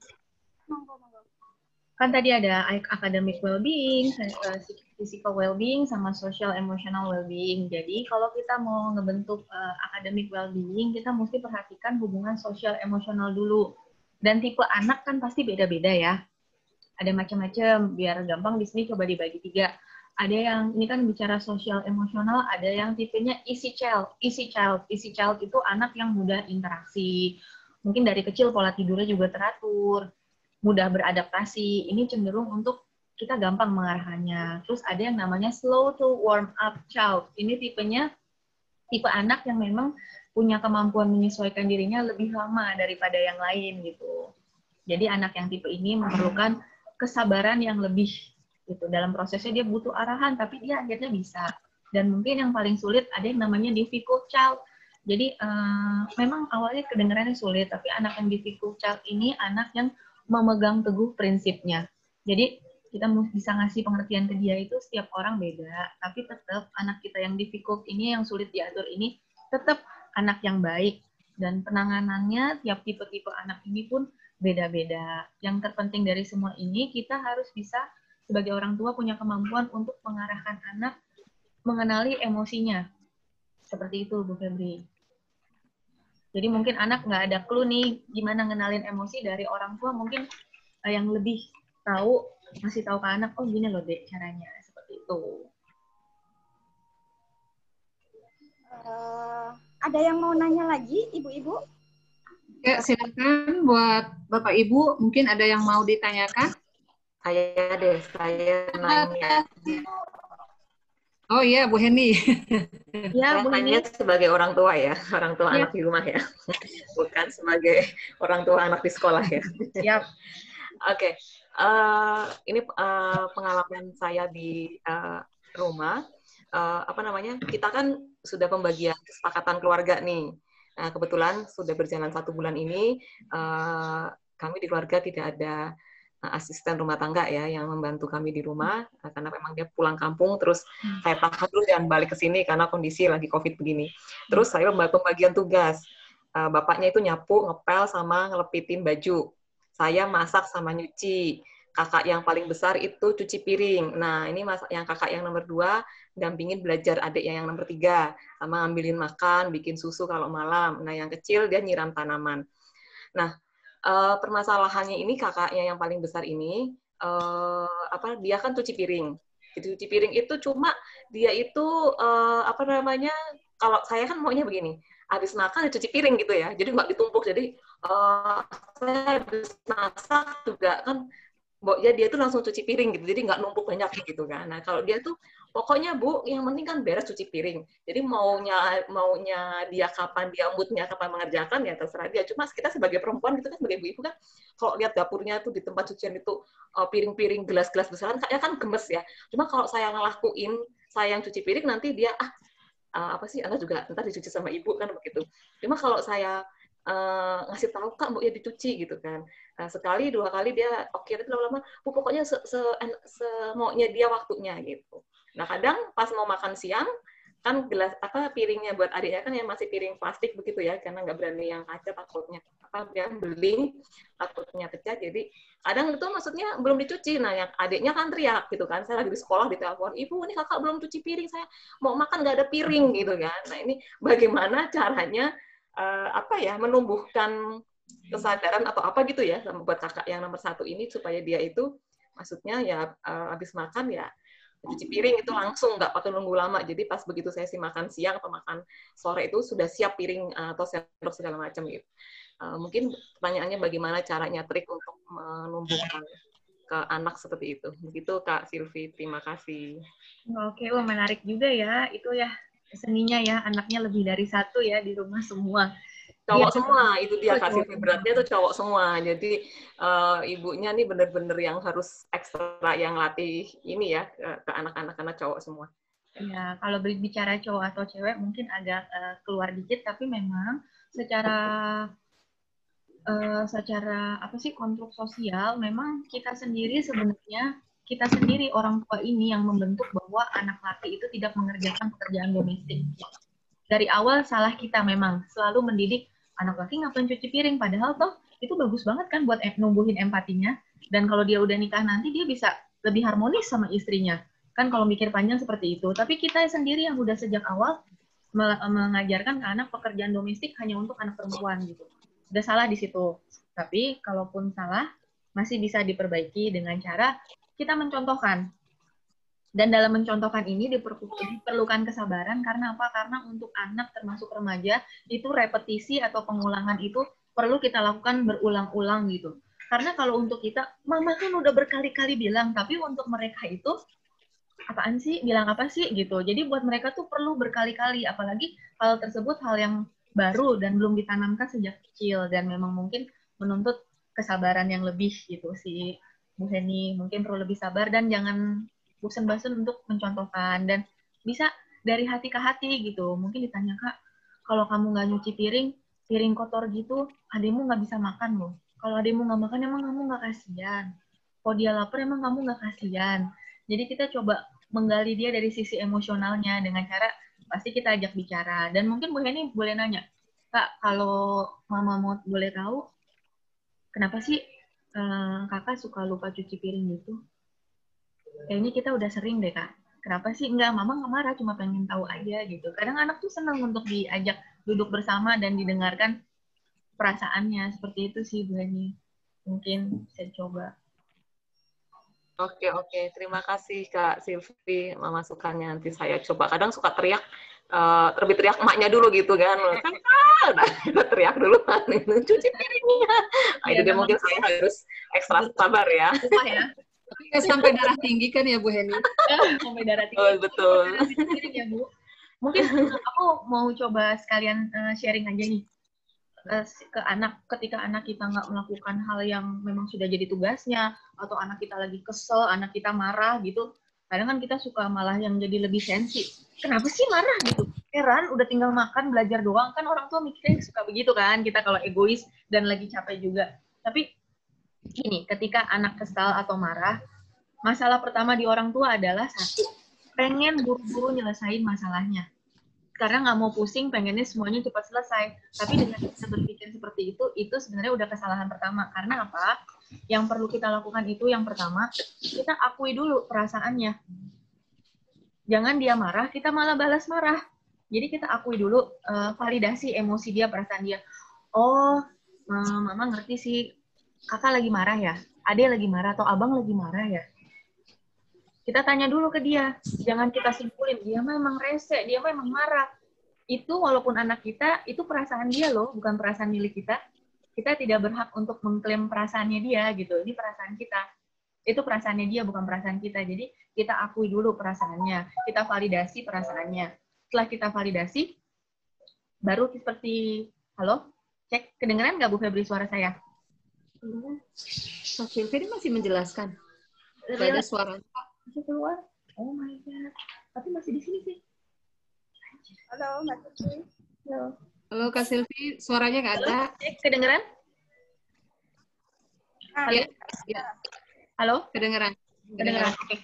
Kan tadi ada academic well-being, uh, physical well-being, sama social emotional well-being. Jadi kalau kita mau ngebentuk uh, academic well-being, kita mesti perhatikan hubungan social emotional dulu. Dan tipe anak kan pasti beda-beda ya. Ada macam-macam, biar gampang di sini coba dibagi tiga ada yang ini kan bicara sosial emosional, ada yang tipenya easy child. Easy child, easy child itu anak yang mudah interaksi. Mungkin dari kecil pola tidurnya juga teratur, mudah beradaptasi. Ini cenderung untuk kita gampang mengarahkannya. Terus ada yang namanya slow to warm up child. Ini tipenya tipe anak yang memang punya kemampuan menyesuaikan dirinya lebih lama daripada yang lain gitu. Jadi anak yang tipe ini memerlukan kesabaran yang lebih gitu dalam prosesnya dia butuh arahan tapi dia akhirnya bisa dan mungkin yang paling sulit ada yang namanya difficult child jadi uh, memang awalnya kedengarannya sulit tapi anak yang difficult child ini anak yang memegang teguh prinsipnya jadi kita bisa ngasih pengertian ke dia itu setiap orang beda, tapi tetap anak kita yang difficult ini, yang sulit diatur ini, tetap anak yang baik. Dan penanganannya tiap tipe-tipe anak ini pun beda-beda. Yang terpenting dari semua ini, kita harus bisa sebagai orang tua punya kemampuan untuk mengarahkan anak mengenali emosinya. Seperti itu, Bu Febri. Jadi mungkin anak nggak ada clue nih gimana ngenalin emosi dari orang tua mungkin eh, yang lebih tahu ngasih tahu ke anak oh gini loh dek caranya seperti itu. Eh, ada yang mau nanya lagi, ibu-ibu? Ya, silakan buat Bapak Ibu, mungkin ada yang mau ditanyakan? Saya deh, saya nanya. Oh iya, Bu Heni. Ya, Saya Bu nanya Heni. sebagai orang tua ya, orang tua Ya. anak di rumah ya, bukan sebagai orang tua anak di sekolah ya. Siap. Oke, eh, ini eh, pengalaman saya di eh, rumah. Eh, apa namanya? Kita kan sudah pembagian kesepakatan keluarga nih. Nah, kebetulan sudah berjalan satu bulan ini, eh, kami di keluarga tidak ada asisten rumah tangga ya yang membantu kami di rumah eh, karena memang dia pulang kampung terus saya tahan dulu dan balik ke sini karena kondisi lagi covid begini. Terus saya membuat pembagian tugas. Eh, bapaknya itu nyapu, ngepel sama ngelepitin baju saya masak sama nyuci. Kakak yang paling besar itu cuci piring. Nah, ini masak yang kakak yang nomor dua, dampingin belajar adik yang nomor tiga. Sama ngambilin makan, bikin susu kalau malam. Nah, yang kecil dia nyiram tanaman. Nah, eh, permasalahannya ini kakaknya yang paling besar ini, eh, apa dia kan cuci piring. Cuci piring itu cuma dia itu, eh, apa namanya, kalau saya kan maunya begini, habis makan ya cuci piring gitu ya, jadi nggak ditumpuk. Jadi eh, saya habis masak juga kan ya dia tuh langsung cuci piring gitu, jadi nggak numpuk banyak gitu kan. Nah kalau dia tuh pokoknya bu, yang penting kan beres cuci piring. Jadi maunya maunya dia kapan dia moodnya kapan mengerjakan ya terserah dia. Cuma kita sebagai perempuan gitu kan sebagai ibu-ibu kan, kalau lihat dapurnya tuh di tempat cucian itu uh, piring-piring gelas-gelas besaran, kayaknya kan gemes ya. Cuma kalau saya ngelakuin saya yang cuci piring nanti dia ah uh, apa sih, anda juga ntar dicuci sama ibu kan begitu. Cuma kalau saya uh, ngasih tahu kak mau ya dicuci gitu kan nah, sekali dua kali dia oke okay, lama-lama bu pokoknya se, se, se maunya dia waktunya gitu nah kadang pas mau makan siang kan gelas apa piringnya buat adiknya kan yang masih piring plastik begitu ya karena nggak berani yang kaca takutnya apa yang beling takutnya pecah. Jadi kadang itu maksudnya belum dicuci. Nah yang adiknya kan teriak gitu kan. Saya lagi di sekolah di telepon ibu ini kakak belum cuci piring saya mau makan nggak ada piring gitu kan. Nah ini bagaimana caranya uh, apa ya menumbuhkan kesadaran atau apa gitu ya buat kakak yang nomor satu ini supaya dia itu maksudnya ya uh, habis makan ya cuci piring itu langsung nggak pakai nunggu lama. Jadi pas begitu saya sih makan siang atau makan sore itu sudah siap piring uh, atau sendok segala macam gitu. Uh, mungkin pertanyaannya bagaimana caranya trik untuk menumbuhkan ke anak seperti itu. Begitu kak Silvi terima kasih. Oke wah menarik juga ya itu ya seninya ya anaknya lebih dari satu ya di rumah semua cowok ya. semua itu dia kasih beratnya tuh cowok semua jadi uh, ibunya nih bener-bener yang harus ekstra yang latih ini ya ke anak-anak anak cowok semua ya kalau berbicara cowok atau cewek mungkin agak uh, keluar dikit tapi memang secara uh, secara apa sih konstruk sosial memang kita sendiri sebenarnya kita sendiri orang tua ini yang membentuk bahwa anak laki itu tidak mengerjakan pekerjaan domestik. Dari awal salah kita memang selalu mendidik anak laki ngapain cuci piring padahal toh itu bagus banget kan buat numbuhin empatinya dan kalau dia udah nikah nanti dia bisa lebih harmonis sama istrinya. Kan kalau mikir panjang seperti itu. Tapi kita sendiri yang udah sejak awal mengajarkan ke anak pekerjaan domestik hanya untuk anak perempuan gitu. Udah salah di situ. Tapi kalaupun salah masih bisa diperbaiki dengan cara kita mencontohkan. Dan dalam mencontohkan ini diperlukan kesabaran karena apa? Karena untuk anak termasuk remaja itu repetisi atau pengulangan itu perlu kita lakukan berulang-ulang gitu. Karena kalau untuk kita, mama kan udah berkali-kali bilang, tapi untuk mereka itu apaan sih? Bilang apa sih gitu. Jadi buat mereka tuh perlu berkali-kali apalagi hal tersebut hal yang baru dan belum ditanamkan sejak kecil dan memang mungkin menuntut kesabaran yang lebih gitu sih. Bu Heni mungkin perlu lebih sabar dan jangan bosan-bosan untuk mencontohkan. Dan bisa dari hati ke hati gitu. Mungkin ditanya kak kalau kamu nggak nyuci piring piring kotor gitu ademu nggak bisa makan loh. Kalau ademu nggak makan emang kamu nggak kasihan. Kok dia lapar emang kamu nggak kasihan. Jadi kita coba menggali dia dari sisi emosionalnya dengan cara pasti kita ajak bicara. Dan mungkin Bu Heni boleh nanya kak kalau mama mau boleh tahu kenapa sih eh, kakak suka lupa cuci piring gitu kayaknya kita udah sering deh kak kenapa sih enggak mama nggak marah cuma pengen tahu aja gitu kadang anak tuh senang untuk diajak duduk bersama dan didengarkan perasaannya seperti itu sih Bu Heni mungkin saya coba Oke, oke. Terima kasih Kak Silvi masukannya. Nanti saya coba. Kadang suka teriak, uh, lebih teriak emaknya dulu gitu kan. Kakak, nah, kita teriak dulu kan. Cuci piringnya. Nah, itu Iya, dia mungkin saya harus ekstra sabar ya. Susah ya Tapi nggak sampai darah tinggi kan ya Bu Heni? sampai darah tinggi. Betul, betul. Piring ya Bu. Mungkin aku mau coba sekalian eh, sharing aja nih eh, ke anak ketika anak kita nggak melakukan hal yang memang sudah jadi tugasnya atau anak kita lagi kesel anak kita marah gitu kadang kan kita suka malah yang jadi lebih sensi. Kenapa sih marah gitu? Heran udah tinggal makan belajar doang. Kan orang tua mikirnya suka begitu kan kita kalau egois dan lagi capek juga. Tapi gini ketika anak kesal atau marah masalah pertama di orang tua adalah satu pengen buru-buru nyelesain masalahnya. Karena nggak mau pusing pengennya semuanya cepat selesai. Tapi dengan kita berpikir seperti itu itu sebenarnya udah kesalahan pertama. Karena apa? Yang perlu kita lakukan itu yang pertama kita akui dulu perasaannya. Jangan dia marah kita malah balas marah. Jadi kita akui dulu eh, validasi emosi dia perasaan dia. Oh eh, mama ngerti sih kakak lagi marah ya? Ade lagi marah atau abang lagi marah ya? Kita tanya dulu ke dia. Jangan kita simpulin. Dia memang rese dia memang marah. Itu walaupun anak kita itu perasaan dia loh bukan perasaan milik kita. Kita tidak berhak untuk mengklaim perasaannya dia gitu. Ini perasaan kita. Itu perasaannya dia bukan perasaan kita. Jadi kita akui dulu perasaannya. Kita validasi perasaannya. Setelah kita validasi baru seperti halo? Cek kedengeran nggak Bu Febri suara saya Kak Silvi ini masih menjelaskan. Nggak ada suara. masih keluar oh my god tapi masih di sini sih Halo, Mbak Tuti. Halo. Halo Kak Silvi, suaranya nggak ada. Kedengeran Ah, Ya, ya, halo kedengeran. Kedengeran. Oke.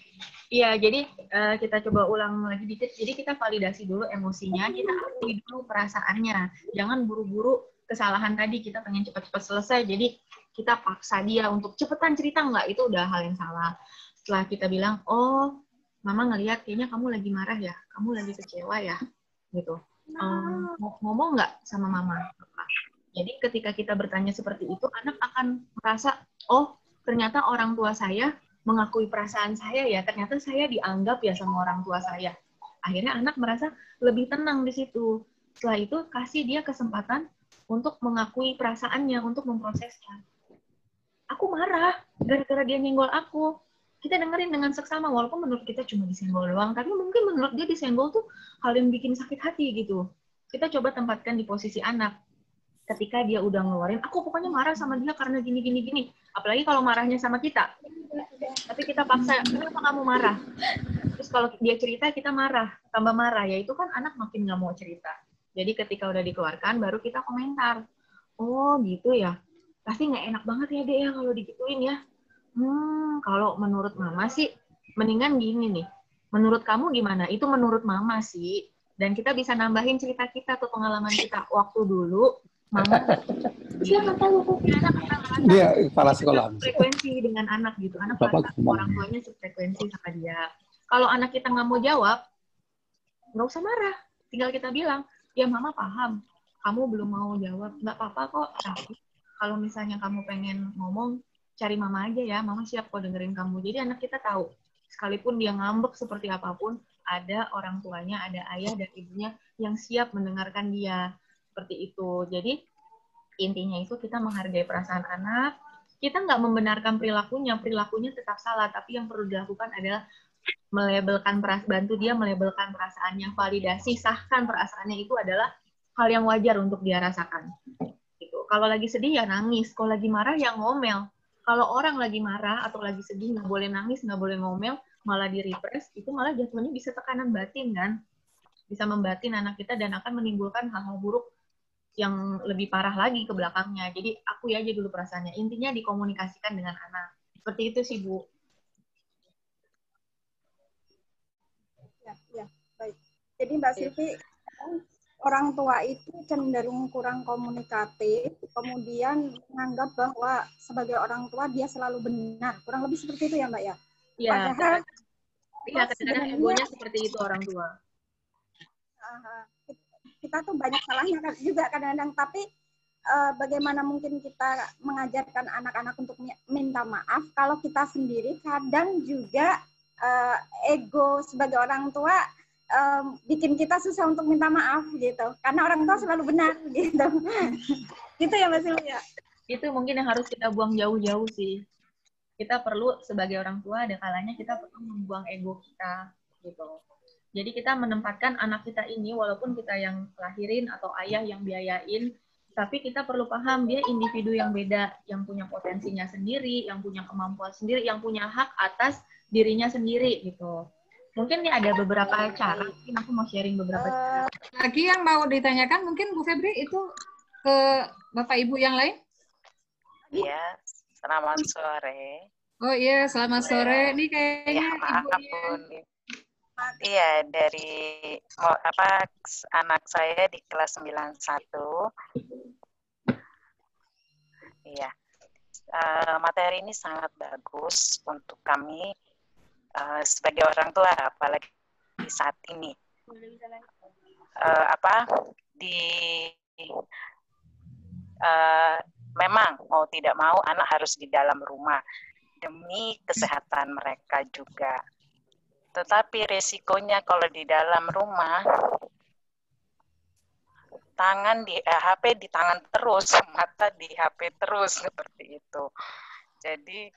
Iya, jadi eh, kita coba ulang lagi dikit. Jadi kita validasi dulu emosinya, kita akui dulu perasaannya. Jangan buru-buru kesalahan tadi kita pengen cepat-cepat selesai. Jadi kita paksa dia untuk cepetan cerita nggak itu udah hal yang salah. Setelah kita bilang, oh, mama ngelihat kayaknya kamu lagi marah ya, kamu lagi kecewa ya, gitu. Mau ngomong nggak sama mama? Jadi ketika kita bertanya seperti itu, anak akan merasa, oh ternyata orang tua saya mengakui perasaan saya ya, ternyata saya dianggap ya sama orang tua saya. Akhirnya anak merasa lebih tenang di situ. Setelah itu kasih dia kesempatan untuk mengakui perasaannya, untuk memprosesnya. Aku marah gara-gara dia nyenggol aku. Kita dengerin dengan seksama, walaupun menurut kita cuma disenggol doang, tapi mungkin menurut dia disenggol tuh hal yang bikin sakit hati gitu. Kita coba tempatkan di posisi anak ketika dia udah ngeluarin, aku pokoknya marah sama dia karena gini gini gini. Apalagi kalau marahnya sama kita. Tapi kita paksa, kenapa kamu marah? Terus kalau dia cerita kita marah, tambah marah, ya itu kan anak makin nggak mau cerita. Jadi ketika udah dikeluarkan, baru kita komentar. Oh gitu ya, pasti nggak enak banget ya deh ya kalau digituin ya. Hmm, kalau menurut mama sih, mendingan gini nih. Menurut kamu gimana? Itu menurut mama sih. Dan kita bisa nambahin cerita kita tuh pengalaman kita waktu dulu mama siapa tahu punya anak anak Dia kepala sekolah. frekuensi dengan anak gitu anak Bapak orang tuanya sefrekuensi sama dia kalau anak kita nggak mau jawab nggak usah marah tinggal kita bilang ya mama paham kamu belum mau jawab nggak apa-apa kok tapi kalau misalnya kamu pengen ngomong cari mama aja ya. Mama siap kok dengerin kamu. Jadi anak kita tahu sekalipun dia ngambek seperti apa pun ada orang tuanya ada ayah dan ibunya yang siap mendengarkan dia seperti itu. Jadi intinya itu kita menghargai perasaan anak. Kita nggak membenarkan perilakunya perilakunya tetap salah. Tapi yang perlu dilakukan adalah melabelkan peras bantu dia melabelkan perasaannya. Validasi sahkan perasaannya itu adalah hal yang wajar untuk dia rasakan kalau lagi sedih ya nangis kalau lagi marah ya ngomel kalau orang lagi marah atau lagi sedih nggak boleh nangis nggak boleh ngomel malah di repress itu malah jatuhnya bisa tekanan batin kan bisa membatin anak kita dan akan menimbulkan hal-hal buruk yang lebih parah lagi ke belakangnya. Jadi aku aja dulu perasaannya. Intinya dikomunikasikan dengan anak. Seperti itu sih, Bu. Ya, ya, baik. Jadi Mbak Silvi, orang tua itu cenderung kurang komunikatif, kemudian menganggap bahwa sebagai orang tua dia selalu benar. Kurang lebih seperti itu ya, Mbak ya? Iya. Padahal Iya, kadang-kadang egonya seperti itu orang tua. uh, kita tuh banyak salahnya kan juga kadang-kadang, tapi uh, bagaimana mungkin kita mengajarkan anak-anak untuk minta maaf kalau kita sendiri kadang juga uh, ego sebagai orang tua um, bikin kita susah untuk minta maaf gitu karena orang tua selalu benar gitu gitu ya Mbak Silvia Itu mungkin yang harus kita buang jauh-jauh sih. Kita perlu sebagai orang tua ada kalanya kita perlu membuang ego kita gitu. Jadi kita menempatkan anak kita ini walaupun kita yang lahirin atau ayah yang biayain, tapi kita perlu paham dia individu yang beda, yang punya potensinya sendiri, yang punya kemampuan sendiri, yang punya hak atas dirinya sendiri gitu. Mungkin nih ada beberapa cara, mungkin aku mau sharing beberapa cara. Lagi yang mau ditanyakan mungkin Bu Febri itu ke Bapak Ibu yang lain? Iya, selamat sore. Oh iya, selamat sore. Ini Ya, kayaknya maaf ibunya. Bun. Iya, dari mau apa anak saya di kelas 91. Iya. Eh, materi ini sangat bagus untuk kami eh, sebagai orang tua apalagi di saat ini. Eh, apa di eh, memang mau tidak mau anak harus di dalam rumah demi kesehatan mereka juga. Tetapi resikonya kalau di dalam rumah tangan di eh, HP di tangan terus, mata di HP terus seperti itu. Jadi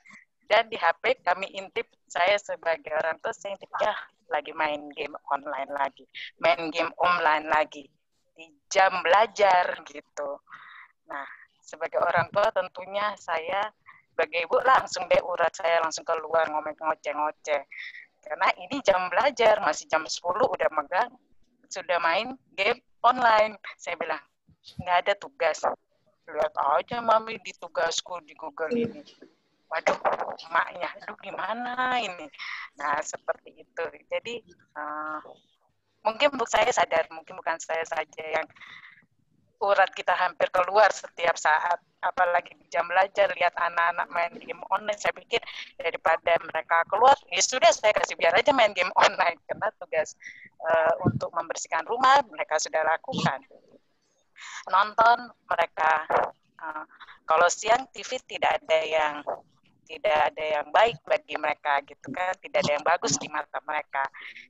dan di HP kami intip saya sebagai orang tua saya intip ya lagi main game online lagi, main game online lagi di jam belajar gitu. Nah, sebagai orang tua tentunya saya sebagai ibu langsung deh urat saya langsung keluar ngomong ngoceh-ngoceh. Karena ini jam belajar, masih jam 10 udah megang, sudah main game online. Saya bilang, nggak ada tugas. Lihat aja mami di tugasku di Google ini. Waduh, emaknya, aduh gimana ini. Nah, seperti itu. Jadi, uh, mungkin untuk saya sadar, mungkin bukan saya saja yang urat kita hampir keluar setiap saat. Apalagi di jam belajar lihat anak-anak main game online. Saya pikir daripada mereka keluar ya sudah saya kasih biar aja main game online. Karena tugas uh, untuk membersihkan rumah mereka sudah lakukan. Nonton mereka uh, kalau siang TV tidak ada yang tidak ada yang baik bagi mereka gitu kan tidak ada yang bagus di mata mereka.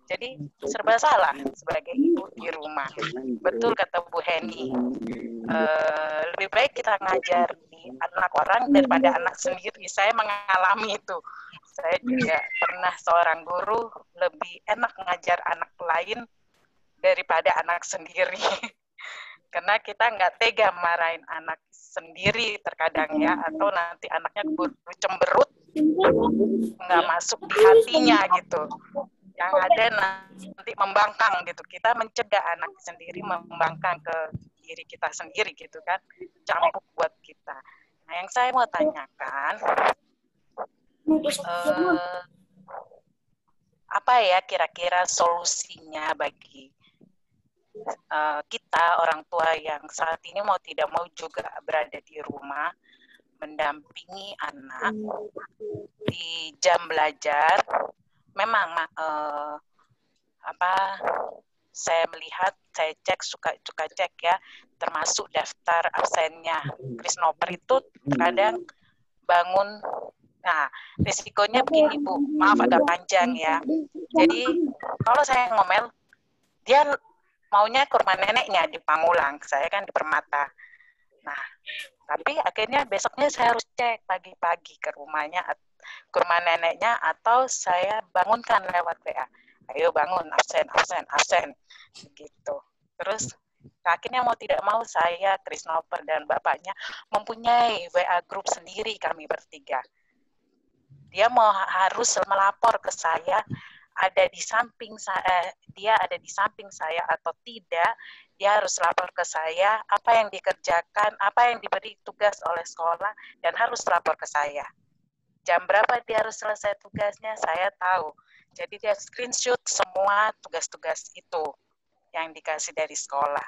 Jadi serba salah sebagai ibu di rumah. Betul kata Bu Heni. Uh, lebih baik kita ngajar di anak orang daripada anak sendiri. Saya mengalami itu. Saya juga pernah seorang guru lebih enak ngajar anak lain daripada anak sendiri karena kita nggak tega marahin anak sendiri terkadang ya atau nanti anaknya keburu cemberut nggak masuk di hatinya gitu. Yang ada nanti membangkang gitu. Kita mencegah anak sendiri membangkang ke diri kita sendiri gitu kan. Campur buat kita. Nah yang saya mau tanyakan eh, apa ya kira-kira solusinya bagi uh, kita orang tua yang saat ini mau tidak mau juga berada di rumah mendampingi anak di jam belajar. Memang uh, apa saya melihat saya cek suka suka cek ya termasuk daftar absennya Krisnoper itu terkadang bangun. Nah risikonya begini bu maaf agak panjang ya. Jadi kalau saya ngomel dia maunya ke rumah neneknya di Pangulang, saya kan di Permata. Nah, tapi akhirnya besoknya saya harus cek pagi-pagi ke rumahnya, ke rumah neneknya, atau saya bangunkan lewat WA. Ayo bangun, absen, absen, absen, gitu. Terus akhirnya mau tidak mau saya, Krisnoper dan bapaknya mempunyai WA grup sendiri kami bertiga. Dia mau harus melapor ke saya ada di samping saya, dia ada di samping saya atau tidak, dia harus lapor ke saya apa yang dikerjakan, apa yang diberi tugas oleh sekolah dan harus lapor ke saya. jam berapa dia harus selesai tugasnya saya tahu jadi dia screenshot semua tugas-tugas itu yang dikasih dari sekolah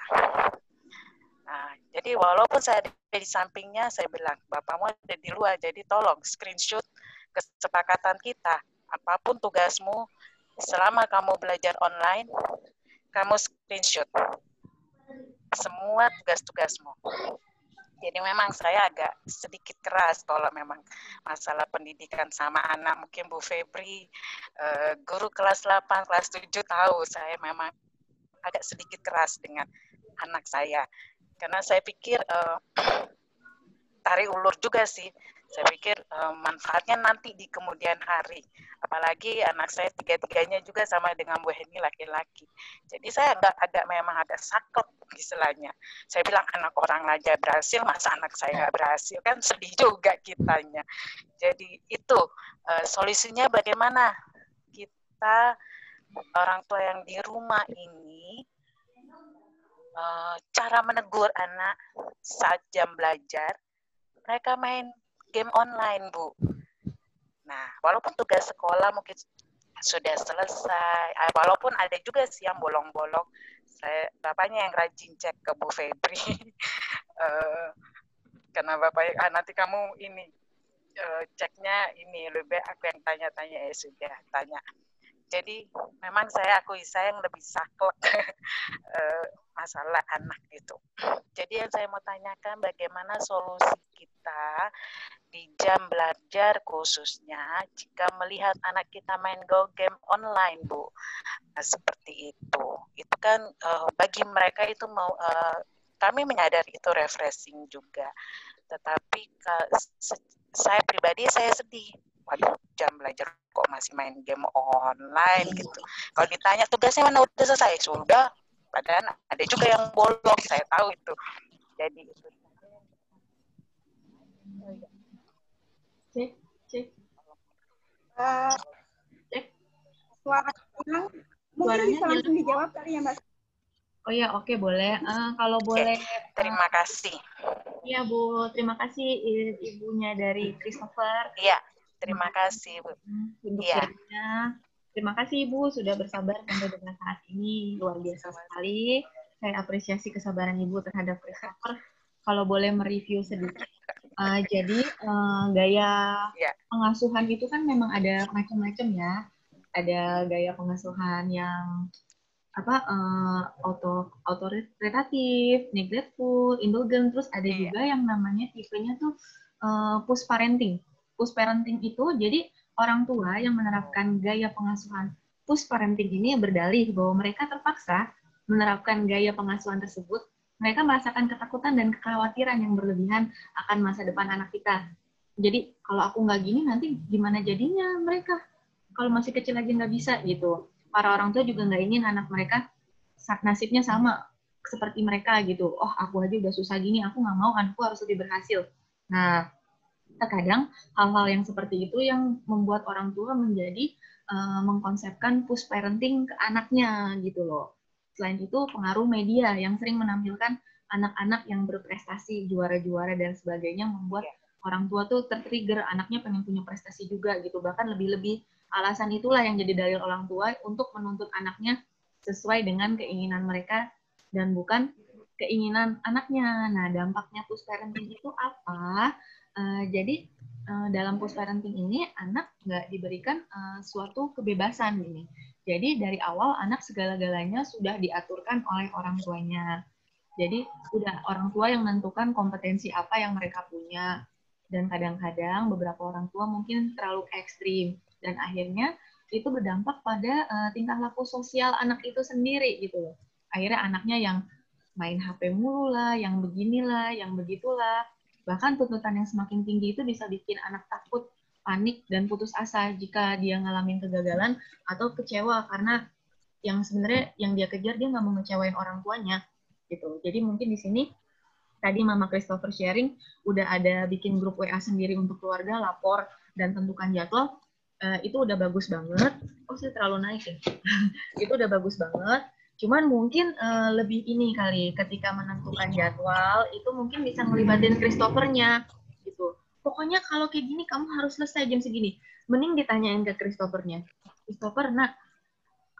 Nah, jadi walaupun saya ada di sampingnya, saya bilang, Bapakmu ada di luar, jadi tolong screenshot kesepakatan kita. Apa pun tugasmu, selama kamu belajar online, kamu screenshot semua tugas-tugasmu. Jadi memang saya agak sedikit keras kalau memang masalah pendidikan sama anak. Mungkin Bu Febri, eh, guru kelas 8, kelas 7 tahu saya memang agak sedikit keras dengan anak saya. Karena saya pikir uh, tarik ulur juga sih. Saya pikir uh, manfaatnya nanti di kemudian hari. Apalagi anak saya tiga-tiganya juga sama dengan Bu Heni laki-laki. Jadi saya agak agak memang agak saklek istilahnya. Saya bilang anak orang aja berhasil, masa anak saya nggak berhasil kan sedih juga kitanya. Jadi itu uh, solusinya bagaimana kita orang tua yang di rumah ini uh, cara menegur anak saat jam belajar, mereka main game online, Bu. Nah, walaupun tugas sekolah mungkin sudah selesai, eh, walaupun ada juga sih yang bolong-bolong, saya bapaknya yang rajin cek ke Bu Febri. uh, karena bapaknya, ah, nanti kamu ini uh, ceknya ini lebih aku yang tanya-tanya ya sudah tanya jadi memang saya akui saya yang lebih saklek eh, masalah anak gitu. Jadi yang saya mau tanyakan bagaimana solusi kita di jam belajar khususnya jika melihat anak kita main go game online, Bu. Nah, seperti itu. Itu kan uh, bagi mereka itu mau uh, kami menyadari itu refreshing juga. Tetapi uh, saya pribadi saya sedih waduh jam belajar kok masih main game online iya. gitu. Kalau ditanya tugasnya mana udah selesai, sudah. Padahal ada juga yang bolong, saya tahu itu. Jadi itu. Cek, cek. Uh, cek. Suara hilang. Mungkin bisa langsung dijawab kali ya, Mbak. Oh ya, oke okay, boleh. Uh, kalau boleh. Terima kasih. Iya Bu, terima kasih ibunya dari Christopher. Iya. Terima kasih, Bu. Untuk ya. Terima kasih Ibu sudah bersabar sampai dengan saat ini. Luar biasa sekali. Saya apresiasi kesabaran Ibu terhadap Christopher. Kalau boleh mereview sedikit. Uh, jadi uh, gaya ya. pengasuhan itu kan memang ada macam-macam ya. Ada gaya pengasuhan yang apa uh, auto autoritatif, neglectful, indulgent, terus ada ya. juga yang namanya tipenya tuh uh, push parenting push parenting itu jadi orang tua yang menerapkan gaya pengasuhan push parenting ini berdalih bahwa mereka terpaksa menerapkan gaya pengasuhan tersebut, mereka merasakan ketakutan dan kekhawatiran yang berlebihan akan masa depan anak kita. Jadi kalau aku nggak gini nanti gimana jadinya mereka? Kalau masih kecil aja nggak bisa gitu. Para orang tua juga nggak ingin anak mereka nasibnya sama seperti mereka gitu. Oh aku aja udah susah gini, aku nggak mau anakku harus lebih berhasil. Nah terkadang hal-hal yang seperti itu yang membuat orang tua menjadi uh, mengkonsepkan push parenting ke anaknya gitu loh. Selain itu pengaruh media yang sering menampilkan anak-anak yang berprestasi, juara-juara dan sebagainya membuat yeah. orang tua tuh tertrigger anaknya pengen punya prestasi juga gitu. Bahkan lebih-lebih alasan itulah yang jadi dalil orang tua untuk menuntut anaknya sesuai dengan keinginan mereka dan bukan keinginan anaknya. Nah, dampaknya push parenting itu apa? Uh, jadi uh, dalam post parenting ini anak nggak diberikan uh, suatu kebebasan ini. Jadi dari awal anak segala-galanya sudah diaturkan oleh orang tuanya. Jadi sudah orang tua yang menentukan kompetensi apa yang mereka punya. Dan kadang-kadang beberapa orang tua mungkin terlalu ekstrim dan akhirnya itu berdampak pada uh, tingkah laku sosial anak itu sendiri gitu. Akhirnya anaknya yang main HP mulu lah, yang beginilah, yang begitulah Bahkan tuntutan yang semakin tinggi itu bisa bikin anak takut, panik, dan putus asa jika dia ngalamin kegagalan atau kecewa karena yang sebenarnya yang dia kejar dia nggak mau ngecewain orang tuanya gitu. Jadi mungkin di sini tadi Mama Christopher sharing udah ada bikin grup WA sendiri untuk keluarga lapor dan tentukan jadwal uh, itu udah bagus banget. Oh saya terlalu naik ya. itu udah bagus banget. Cuman mungkin uh, lebih ini kali ketika menentukan jadwal itu mungkin bisa ngelibatin Christophernya. Pokoknya kalau kayak gini kamu harus selesai jam segini. Mending ditanyain ke Christophernya. Christopher, nak,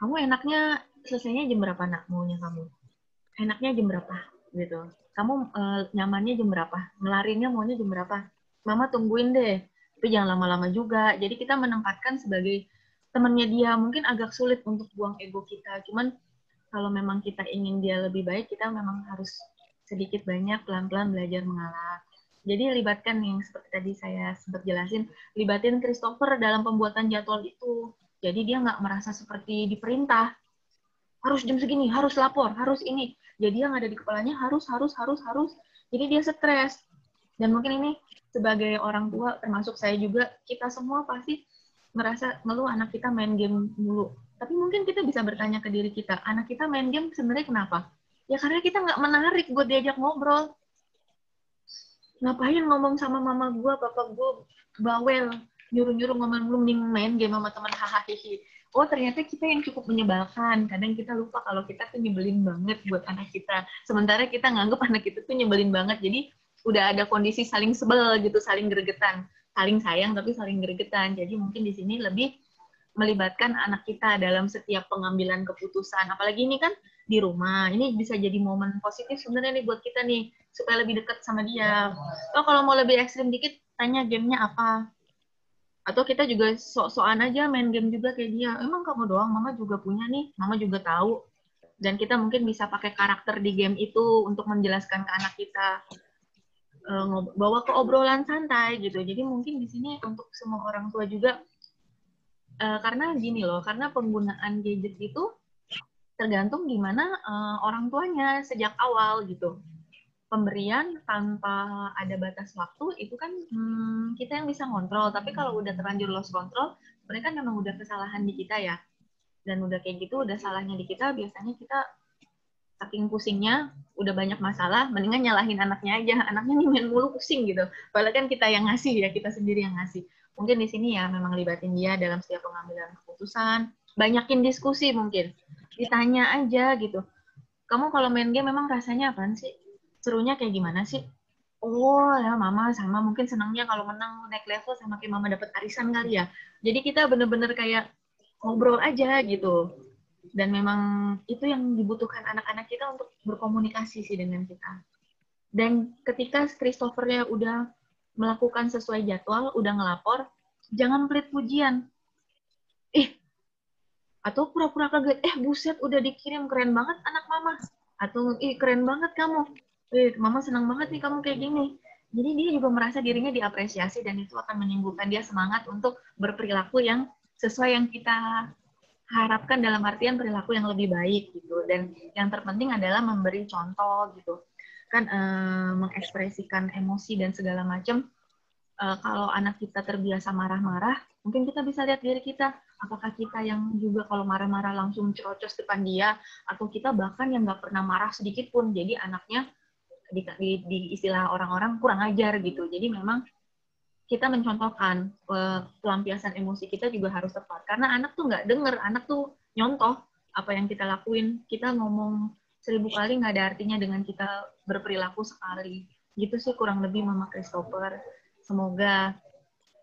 kamu enaknya selesainya jam berapa nak maunya kamu? Enaknya jam berapa? Gitu. Kamu uh, nyamannya jam berapa? Ngelarinnya maunya jam berapa? Mama tungguin deh. Tapi jangan lama-lama juga. Jadi kita menempatkan sebagai temannya dia. Mungkin agak sulit untuk buang ego kita. Cuman kalau memang kita ingin dia lebih baik, kita memang harus sedikit banyak pelan-pelan belajar mengalah. Jadi libatkan yang seperti tadi saya sempat jelasin, libatin Christopher dalam pembuatan jadwal itu. Jadi dia nggak merasa seperti diperintah. Harus jam segini, harus lapor, harus ini. Jadi yang ada di kepalanya harus, harus, harus, harus. Jadi dia stres. Dan mungkin ini sebagai orang tua, termasuk saya juga, kita semua pasti merasa ngeluh anak kita main game mulu. Tapi mungkin kita bisa bertanya ke diri kita, anak kita main game sebenarnya kenapa? Ya karena kita nggak menarik buat diajak ngobrol. Ngapain ngomong sama mama gue, papa gue, bawel, nyuruh-nyuruh ngomong lu mending main game sama teman hahaha Oh ternyata kita yang cukup menyebalkan. Kadang kita lupa kalau kita tuh nyebelin banget buat anak kita. Sementara kita nganggap anak kita tuh nyebelin banget. Jadi udah ada kondisi saling sebel gitu, saling gregetan. Saling sayang tapi saling gregetan. Jadi mungkin di sini lebih melibatkan anak kita dalam setiap pengambilan keputusan. Apalagi ini kan di rumah. Ini bisa jadi momen positif sebenarnya nih buat kita nih supaya lebih dekat sama dia. Oh kalau mau lebih ekstrim dikit, tanya gamenya apa. Atau kita juga sok-sokan aja main game juga kayak dia. Emang kamu doang, mama juga punya nih, mama juga tahu. Dan kita mungkin bisa pakai karakter di game itu untuk menjelaskan ke anak kita eh, bawa ke obrolan santai gitu. Jadi mungkin di sini untuk semua orang tua juga uh, karena gini loh, karena penggunaan gadget itu tergantung gimana uh, orang tuanya sejak awal gitu. Pemberian tanpa ada batas waktu itu kan hmm, kita yang bisa ngontrol. Tapi kalau udah terlanjur lost control, mereka kan memang udah kesalahan di kita ya. Dan udah kayak gitu, udah salahnya di kita, biasanya kita saking pusingnya, udah banyak masalah, mendingan nyalahin anaknya aja. Anaknya nih main mulu pusing gitu. Padahal kan kita yang ngasih ya, kita sendiri yang ngasih. Mungkin di sini ya memang libatin dia dalam setiap pengambilan keputusan, banyakin diskusi mungkin ditanya aja gitu. Kamu kalau main game memang rasanya apa sih? Serunya kayak gimana sih? Oh ya mama sama mungkin senangnya kalau menang naik level sama kayak mama dapat arisan kali ya. Jadi kita bener-bener kayak ngobrol aja gitu. Dan memang itu yang dibutuhkan anak-anak kita untuk berkomunikasi sih dengan kita. Dan ketika Christopher ya udah melakukan sesuai jadwal udah ngelapor jangan pelit pujian. Ih atau pura-pura kaget eh buset udah dikirim keren banget anak mama. Atau ih keren banget kamu. Eh mama senang banget nih kamu kayak gini. Jadi dia juga merasa dirinya diapresiasi dan itu akan menimbulkan dia semangat untuk berperilaku yang sesuai yang kita harapkan dalam artian perilaku yang lebih baik gitu. Dan yang terpenting adalah memberi contoh gitu. Kan eh, mengekspresikan emosi dan segala macam uh, kalau anak kita terbiasa marah-marah, mungkin kita bisa lihat diri kita, apakah kita yang juga kalau marah-marah langsung cerocos depan dia, atau kita bahkan yang nggak pernah marah sedikit pun, jadi anaknya di, di, di istilah orang-orang kurang ajar gitu. Jadi memang kita mencontohkan uh, pelampiasan emosi kita juga harus tepat, karena anak tuh nggak denger, anak tuh nyontoh apa yang kita lakuin, kita ngomong seribu kali nggak ada artinya dengan kita berperilaku sekali. Gitu sih kurang lebih Mama Christopher semoga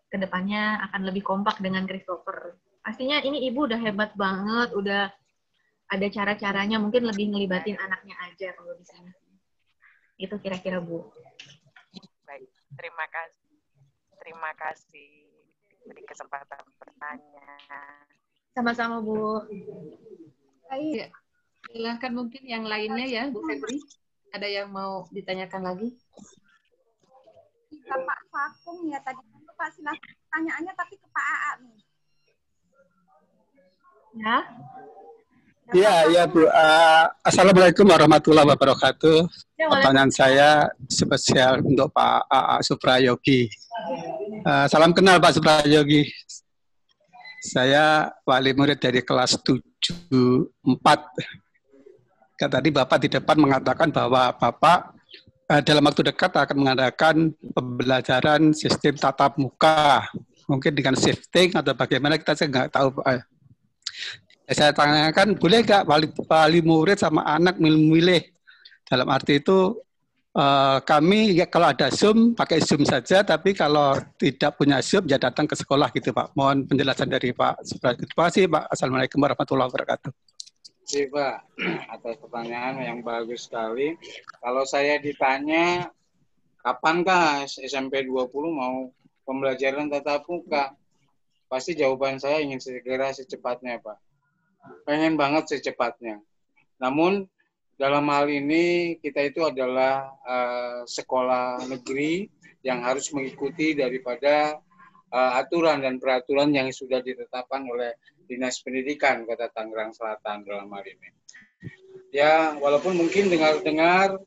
ke depannya akan lebih kompak dengan Christopher. Pastinya ini ibu udah hebat banget, udah ada cara-caranya, mungkin lebih ngelibatin anaknya aja kalau di sana. Itu kira-kira Bu. Baik, terima kasih. Terima kasih beri kesempatan bertanya. Sama-sama Bu. Ya, silahkan mungkin yang lainnya ya Bu Febri. Ada yang mau ditanyakan lagi? ke Pak Fakung ya tadi Pak silahkan pertanyaannya tapi ke Pak AA nih. Ya. Iya, iya Bu. Uh, Assalamualaikum warahmatullahi wabarakatuh. Ya, Pertanyaan saya spesial untuk Pak AA Suprayogi. Uh, salam kenal Pak Suprayogi. Saya wali murid dari kelas 74. Kan tadi Bapak di depan mengatakan bahwa Bapak uh, dalam waktu dekat akan mengadakan pembelajaran sistem tatap muka, mungkin dengan shifting atau bagaimana kita saya nggak tahu. Uh, saya tanyakan boleh nggak wali, wali murid sama anak milih-milih dalam arti itu Uh, kami ya, kalau ada Zoom pakai Zoom saja, tapi kalau tidak punya Zoom ya datang ke sekolah gitu Pak. Mohon penjelasan dari Pak Terima kasih Pak. Assalamualaikum warahmatullahi wabarakatuh. Kasih Pak atas pertanyaan yang bagus sekali. Kalau saya ditanya kapankah SMP 20 mau pembelajaran tatap muka, pasti jawaban saya ingin segera secepatnya Pak. Pengen banget secepatnya. Namun dalam hal ini kita itu adalah uh, sekolah negeri yang harus mengikuti daripada uh, aturan dan peraturan yang sudah ditetapkan oleh Dinas Pendidikan Kota Tangerang Selatan dalam hal ini. Ya, walaupun mungkin dengar-dengar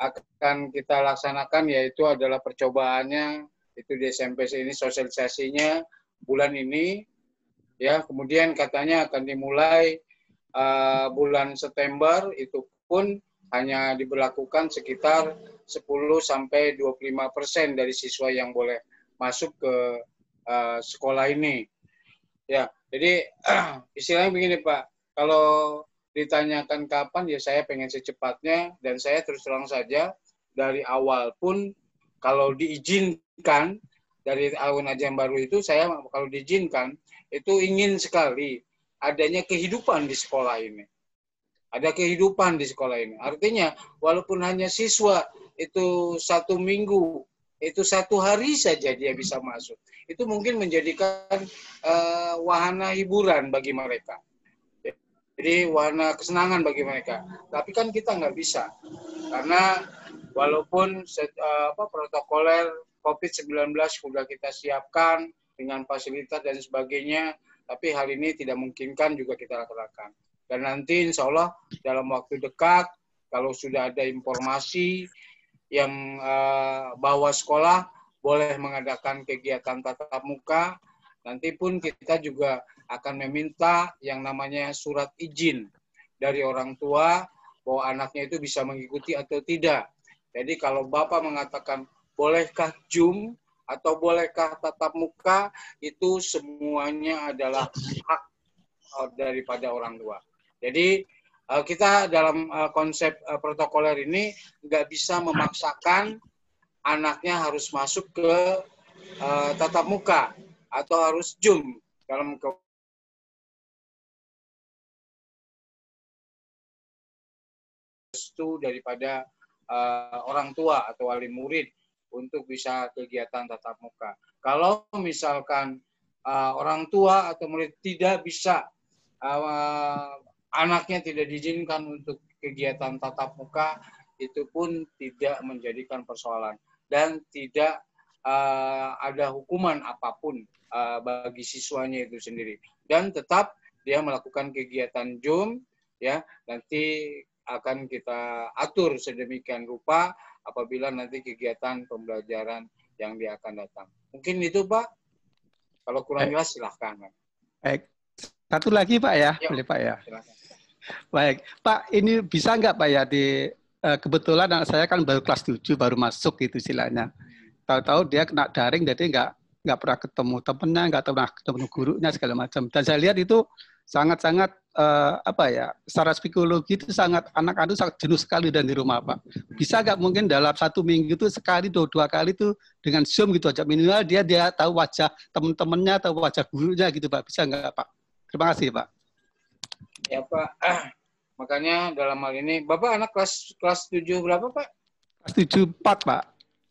akan kita laksanakan yaitu adalah percobaannya itu di SMP ini sosialisasinya bulan ini ya kemudian katanya akan dimulai uh, bulan September itu pun hanya diberlakukan sekitar 10 sampai 25 persen dari siswa yang boleh masuk ke uh, sekolah ini. Ya, jadi istilahnya begini Pak, kalau ditanyakan kapan ya saya pengen secepatnya dan saya terus terang saja dari awal pun kalau diizinkan dari tahun ajaran baru itu saya kalau diizinkan itu ingin sekali adanya kehidupan di sekolah ini ada kehidupan di sekolah ini. Artinya, walaupun hanya siswa itu satu minggu, itu satu hari saja dia bisa masuk. Itu mungkin menjadikan uh, wahana hiburan bagi mereka. Jadi wahana kesenangan bagi mereka. Tapi kan kita nggak bisa. Karena walaupun uh, apa, protokoler COVID-19 sudah kita siapkan dengan fasilitas dan sebagainya, tapi hal ini tidak memungkinkan juga kita lakukan. Dan nanti insya Allah dalam waktu dekat, kalau sudah ada informasi yang uh, bahwa sekolah boleh mengadakan kegiatan tatap muka, nanti pun kita juga akan meminta yang namanya surat izin dari orang tua bahwa anaknya itu bisa mengikuti atau tidak. Jadi kalau Bapak mengatakan bolehkah Zoom atau bolehkah tatap muka, itu semuanya adalah hak eh, daripada orang tua. Jadi uh, kita dalam uh, konsep protokoler ini nggak bisa memaksakan anaknya harus masuk ke tatap muka atau harus zoom dalam ke restu daripada uh, orang tua atau wali murid untuk bisa kegiatan tatap muka. Kalau misalkan uh, orang tua atau murid tidak bisa uh, anaknya tidak diizinkan untuk kegiatan tatap muka, itu pun tidak menjadikan persoalan. Dan tidak uh, ada hukuman apa pun uh, bagi siswanya itu sendiri. Dan tetap dia melakukan kegiatan Zoom ya. Nanti akan kita atur sedemikian rupa apabila nanti kegiatan pembelajaran yang dia akan datang. Mungkin itu Pak. Kalau kurang jelas silahkan. Baik. Satu lagi Pak ya, Yuk. boleh Pak ya. Silahkan. Baik, Pak, ini bisa nggak Pak ya di uh, kebetulan anak saya kan baru kelas 7 baru masuk gitu istilahnya. Tahu-tahu dia kena daring jadi nggak nggak pernah ketemu temennya, nggak pernah ketemu gurunya segala macam. Dan saya lihat itu sangat-sangat uh, apa ya secara psikologi itu sangat anak-anak itu sangat jenuh sekali dan di rumah pak bisa nggak mungkin dalam satu minggu itu sekali dua, dua kali itu dengan zoom gitu aja minimal dia dia tahu wajah teman-temannya atau wajah gurunya gitu pak bisa nggak pak terima kasih pak Ya Pak. Ah, makanya dalam hal ini, Bapak anak kelas kelas 7 berapa Pak? Kelas 7 4 Pak.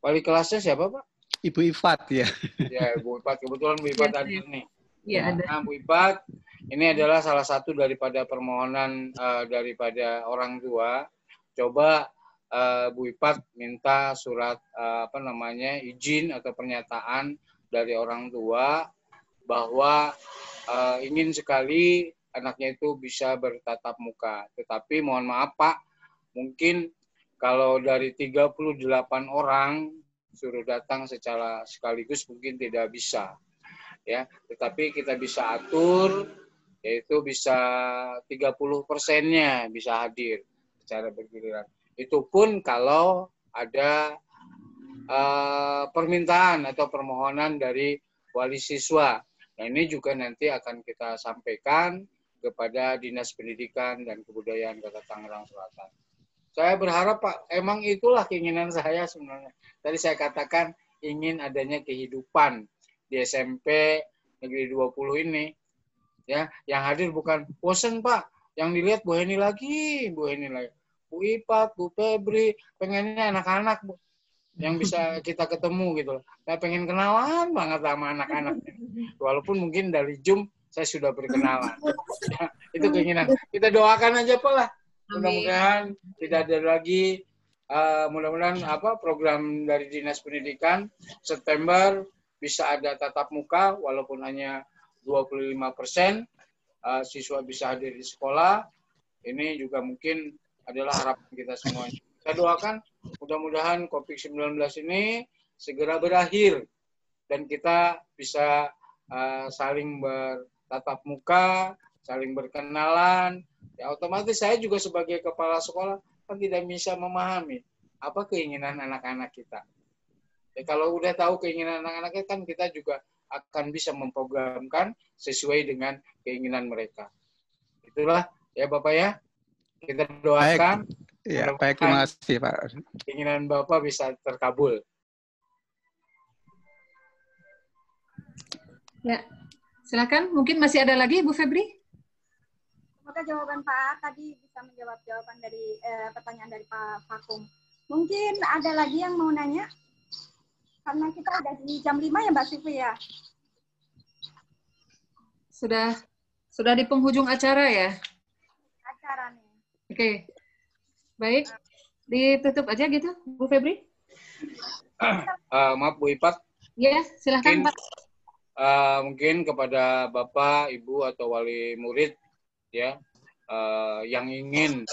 Wali kelasnya siapa Pak? Ibu Ifat ya. Ya Ibu Ifat, kebetulan Bu Ifat ya, ada nih. Iya ada. Nah, Bu Ifat, ini adalah salah satu daripada permohonan uh, daripada orang tua. Coba uh, Bu Ifat minta surat uh, apa namanya izin atau pernyataan dari orang tua bahwa uh, ingin sekali anaknya itu bisa bertatap muka. Tetapi mohon maaf Pak, mungkin kalau dari 38 orang suruh datang secara sekaligus mungkin tidak bisa. Ya, tetapi kita bisa atur yaitu bisa 30 persennya bisa hadir secara bergiliran. Itu pun kalau ada uh, permintaan atau permohonan dari wali siswa. Nah ini juga nanti akan kita sampaikan kepada Dinas Pendidikan dan Kebudayaan Kota Tangerang Selatan. Saya berharap Pak, emang itulah keinginan saya sebenarnya. Tadi saya katakan ingin adanya kehidupan di SMP Negeri 20 ini. Ya, yang hadir bukan bosen Pak, yang dilihat Bu Heni lagi, Bu Heni lagi. Bu Ipat, Bu Febri, pengennya anak-anak Bu yang bisa kita ketemu gitu loh. Saya pengen kenalan banget sama anak-anak. Walaupun mungkin dari Zoom saya sudah berkenalan. Ya, itu keinginan. Kita doakan aja Pak lah. Mudah-mudahan tidak ada lagi uh, mudah-mudahan apa program dari Dinas Pendidikan September bisa ada tatap muka walaupun hanya 25 persen uh, siswa bisa hadir di sekolah. Ini juga mungkin adalah harapan kita semuanya. Saya doakan mudah-mudahan COVID-19 ini segera berakhir dan kita bisa uh, saling bertatap muka, saling berkenalan. Ya otomatis saya juga sebagai kepala sekolah kan tidak bisa memahami apa keinginan anak-anak kita. Ya, kalau udah tahu keinginan anak-anak kita kan kita juga akan bisa memprogramkan sesuai dengan keinginan mereka. Itulah ya Bapak ya. Kita doakan Baik. Ya, baik, terima kasih Pak. Keinginan Bapak bisa terkabul. Ya, silakan. Mungkin masih ada lagi, Bu Febri? Semoga jawaban Pak tadi bisa menjawab jawaban dari eh, pertanyaan dari Pak Fakung. Mungkin ada lagi yang mau nanya? Karena kita udah di jam 5 ya Mbak Sivi ya? Sudah sudah di penghujung acara ya? Acara nih. Oke. Baik, ditutup aja gitu, Bu Febri. Uh, maaf Bu Ipat. Ya, silahkan mungkin, Pak. Uh, mungkin kepada Bapak, Ibu atau wali murid ya uh, yang ingin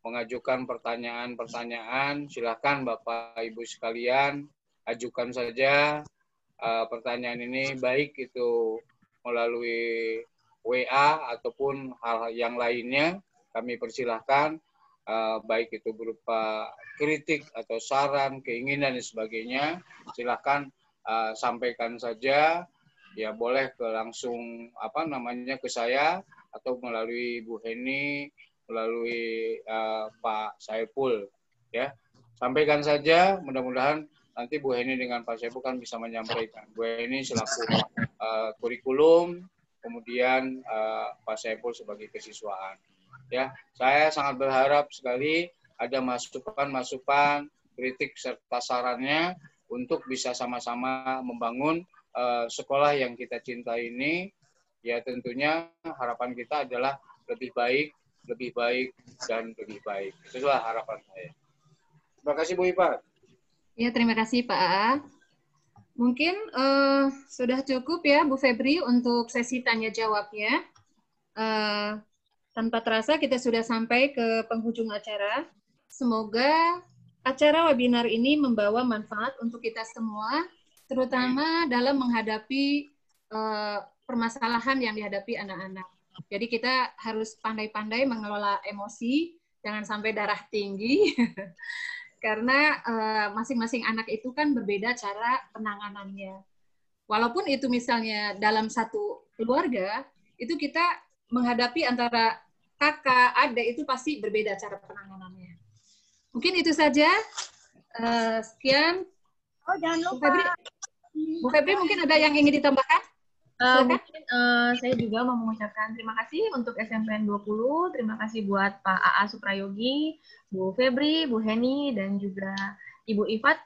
mengajukan pertanyaan-pertanyaan, silahkan Bapak Ibu sekalian ajukan saja uh, pertanyaan ini baik itu melalui WA ataupun hal yang lainnya kami persilahkan uh, baik itu berupa kritik atau saran, keinginan dan sebagainya, silahkan uh, sampaikan saja. Ya boleh ke langsung apa namanya ke saya atau melalui Bu Heni, melalui uh, Pak Saiful, ya sampaikan saja. Mudah-mudahan nanti Bu Heni dengan Pak Saiful kan bisa menyampaikan. Bu Heni selaku uh, kurikulum, kemudian uh, Pak Saiful sebagai kesiswaan. Ya, saya sangat berharap sekali ada masukan-masukan, kritik serta sarannya untuk bisa sama-sama membangun uh, sekolah yang kita cinta ini. Ya, tentunya harapan kita adalah lebih baik, lebih baik dan lebih baik. Itulah harapan saya. Terima kasih Bu Ipa. Ya, terima kasih Pak A. Mungkin uh, sudah cukup ya Bu Febri untuk sesi tanya jawabnya. Uh, tanpa terasa kita sudah sampai ke penghujung acara. Semoga acara webinar ini membawa manfaat untuk kita semua, terutama dalam menghadapi uh, permasalahan yang dihadapi anak-anak. Jadi kita harus pandai-pandai mengelola emosi, jangan sampai darah tinggi, karena eh, masing-masing uh, anak itu kan berbeda cara penanganannya. Walaupun itu misalnya dalam satu keluarga, itu kita menghadapi antara kakak, adik itu pasti berbeda cara penanganannya. Mungkin itu saja. Uh, sekian. Oh, jangan lupa. Bu Febri, Bu Febri mungkin ada yang ingin ditambahkan? Uh, mungkin uh, saya juga mau mengucapkan terima kasih untuk SMPN 20, terima kasih buat Pak AA Suprayogi, Bu Febri, Bu Heni, dan juga Ibu Ifat.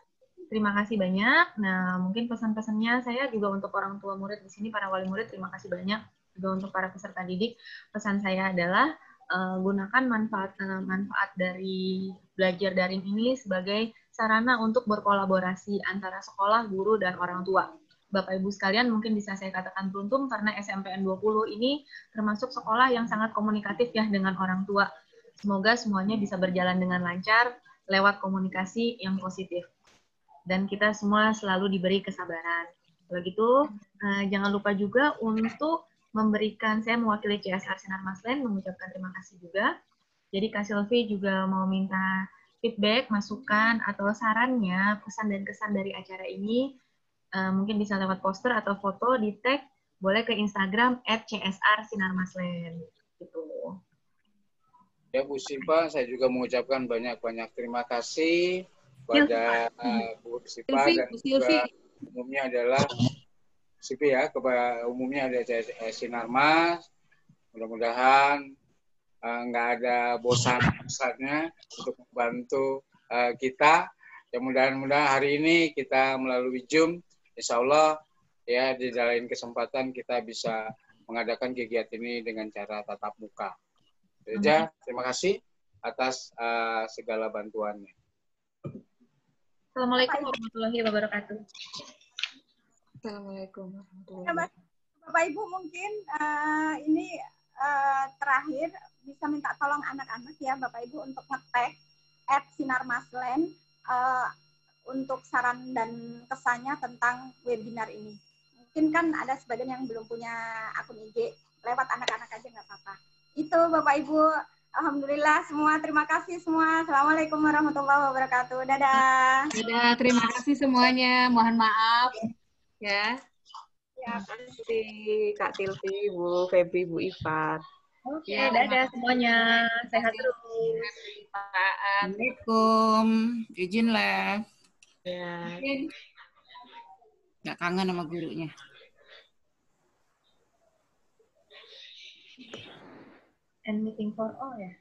Terima kasih banyak. Nah, mungkin pesan-pesannya saya juga untuk orang tua murid di sini, para wali murid, terima kasih banyak juga untuk para peserta didik, pesan saya adalah uh, gunakan manfaat uh, manfaat dari belajar daring ini sebagai sarana untuk berkolaborasi antara sekolah, guru, dan orang tua. Bapak Ibu sekalian mungkin bisa saya katakan beruntung karena SMPN 20 ini termasuk sekolah yang sangat komunikatif ya dengan orang tua. Semoga semuanya bisa berjalan dengan lancar lewat komunikasi yang positif. Dan kita semua selalu diberi kesabaran. Kalau gitu, uh, jangan lupa juga untuk memberikan, saya mewakili CSR Sinar Maslen mengucapkan terima kasih juga. Jadi Kak Silvi juga mau minta feedback, masukan, atau sarannya, pesan dan kesan dari acara ini, uh, mungkin bisa lewat poster atau foto di tag, boleh ke Instagram at CSR Sinar Maslen. Gitu. Ya Bu Sipa, saya juga mengucapkan banyak-banyak terima kasih kepada uh, Bu Sipa Silvi, dan Bu Silvi. umumnya adalah Sipi ya, kepada umumnya ada eh, Sinarmas. Mudah-mudahan eh, nggak ada bosan-bosannya untuk membantu eh, kita. Ya mudah-mudahan hari ini kita melalui Zoom, Insya Allah ya di lain kesempatan kita bisa mengadakan kegiatan ini dengan cara tatap muka. Saja, terima kasih atas eh, segala bantuannya. Assalamualaikum warahmatullahi wabarakatuh. Assalamualaikum warahmatullahi Ya, Mas. Bapak Ibu mungkin eh, ini eh, terakhir bisa minta tolong anak-anak ya Bapak Ibu untuk ngetek at Sinar Maslen eh, untuk saran dan kesannya tentang webinar ini. Mungkin kan ada sebagian yang belum punya akun IG, lewat anak-anak aja nggak apa-apa. Itu Bapak Ibu, Alhamdulillah semua, terima kasih semua. Assalamualaikum warahmatullahi wabarakatuh. Dadah. Dadah, terima kasih semuanya. Mohon maaf ya. Terima kasih Kak Silvi, Bu Febri, Bu Ifat. Oke, Ya, dadah semuanya. Sehat terus. Assalamualaikum. Izin lah. Ya. Gak kangen sama gurunya. And meeting for all ya.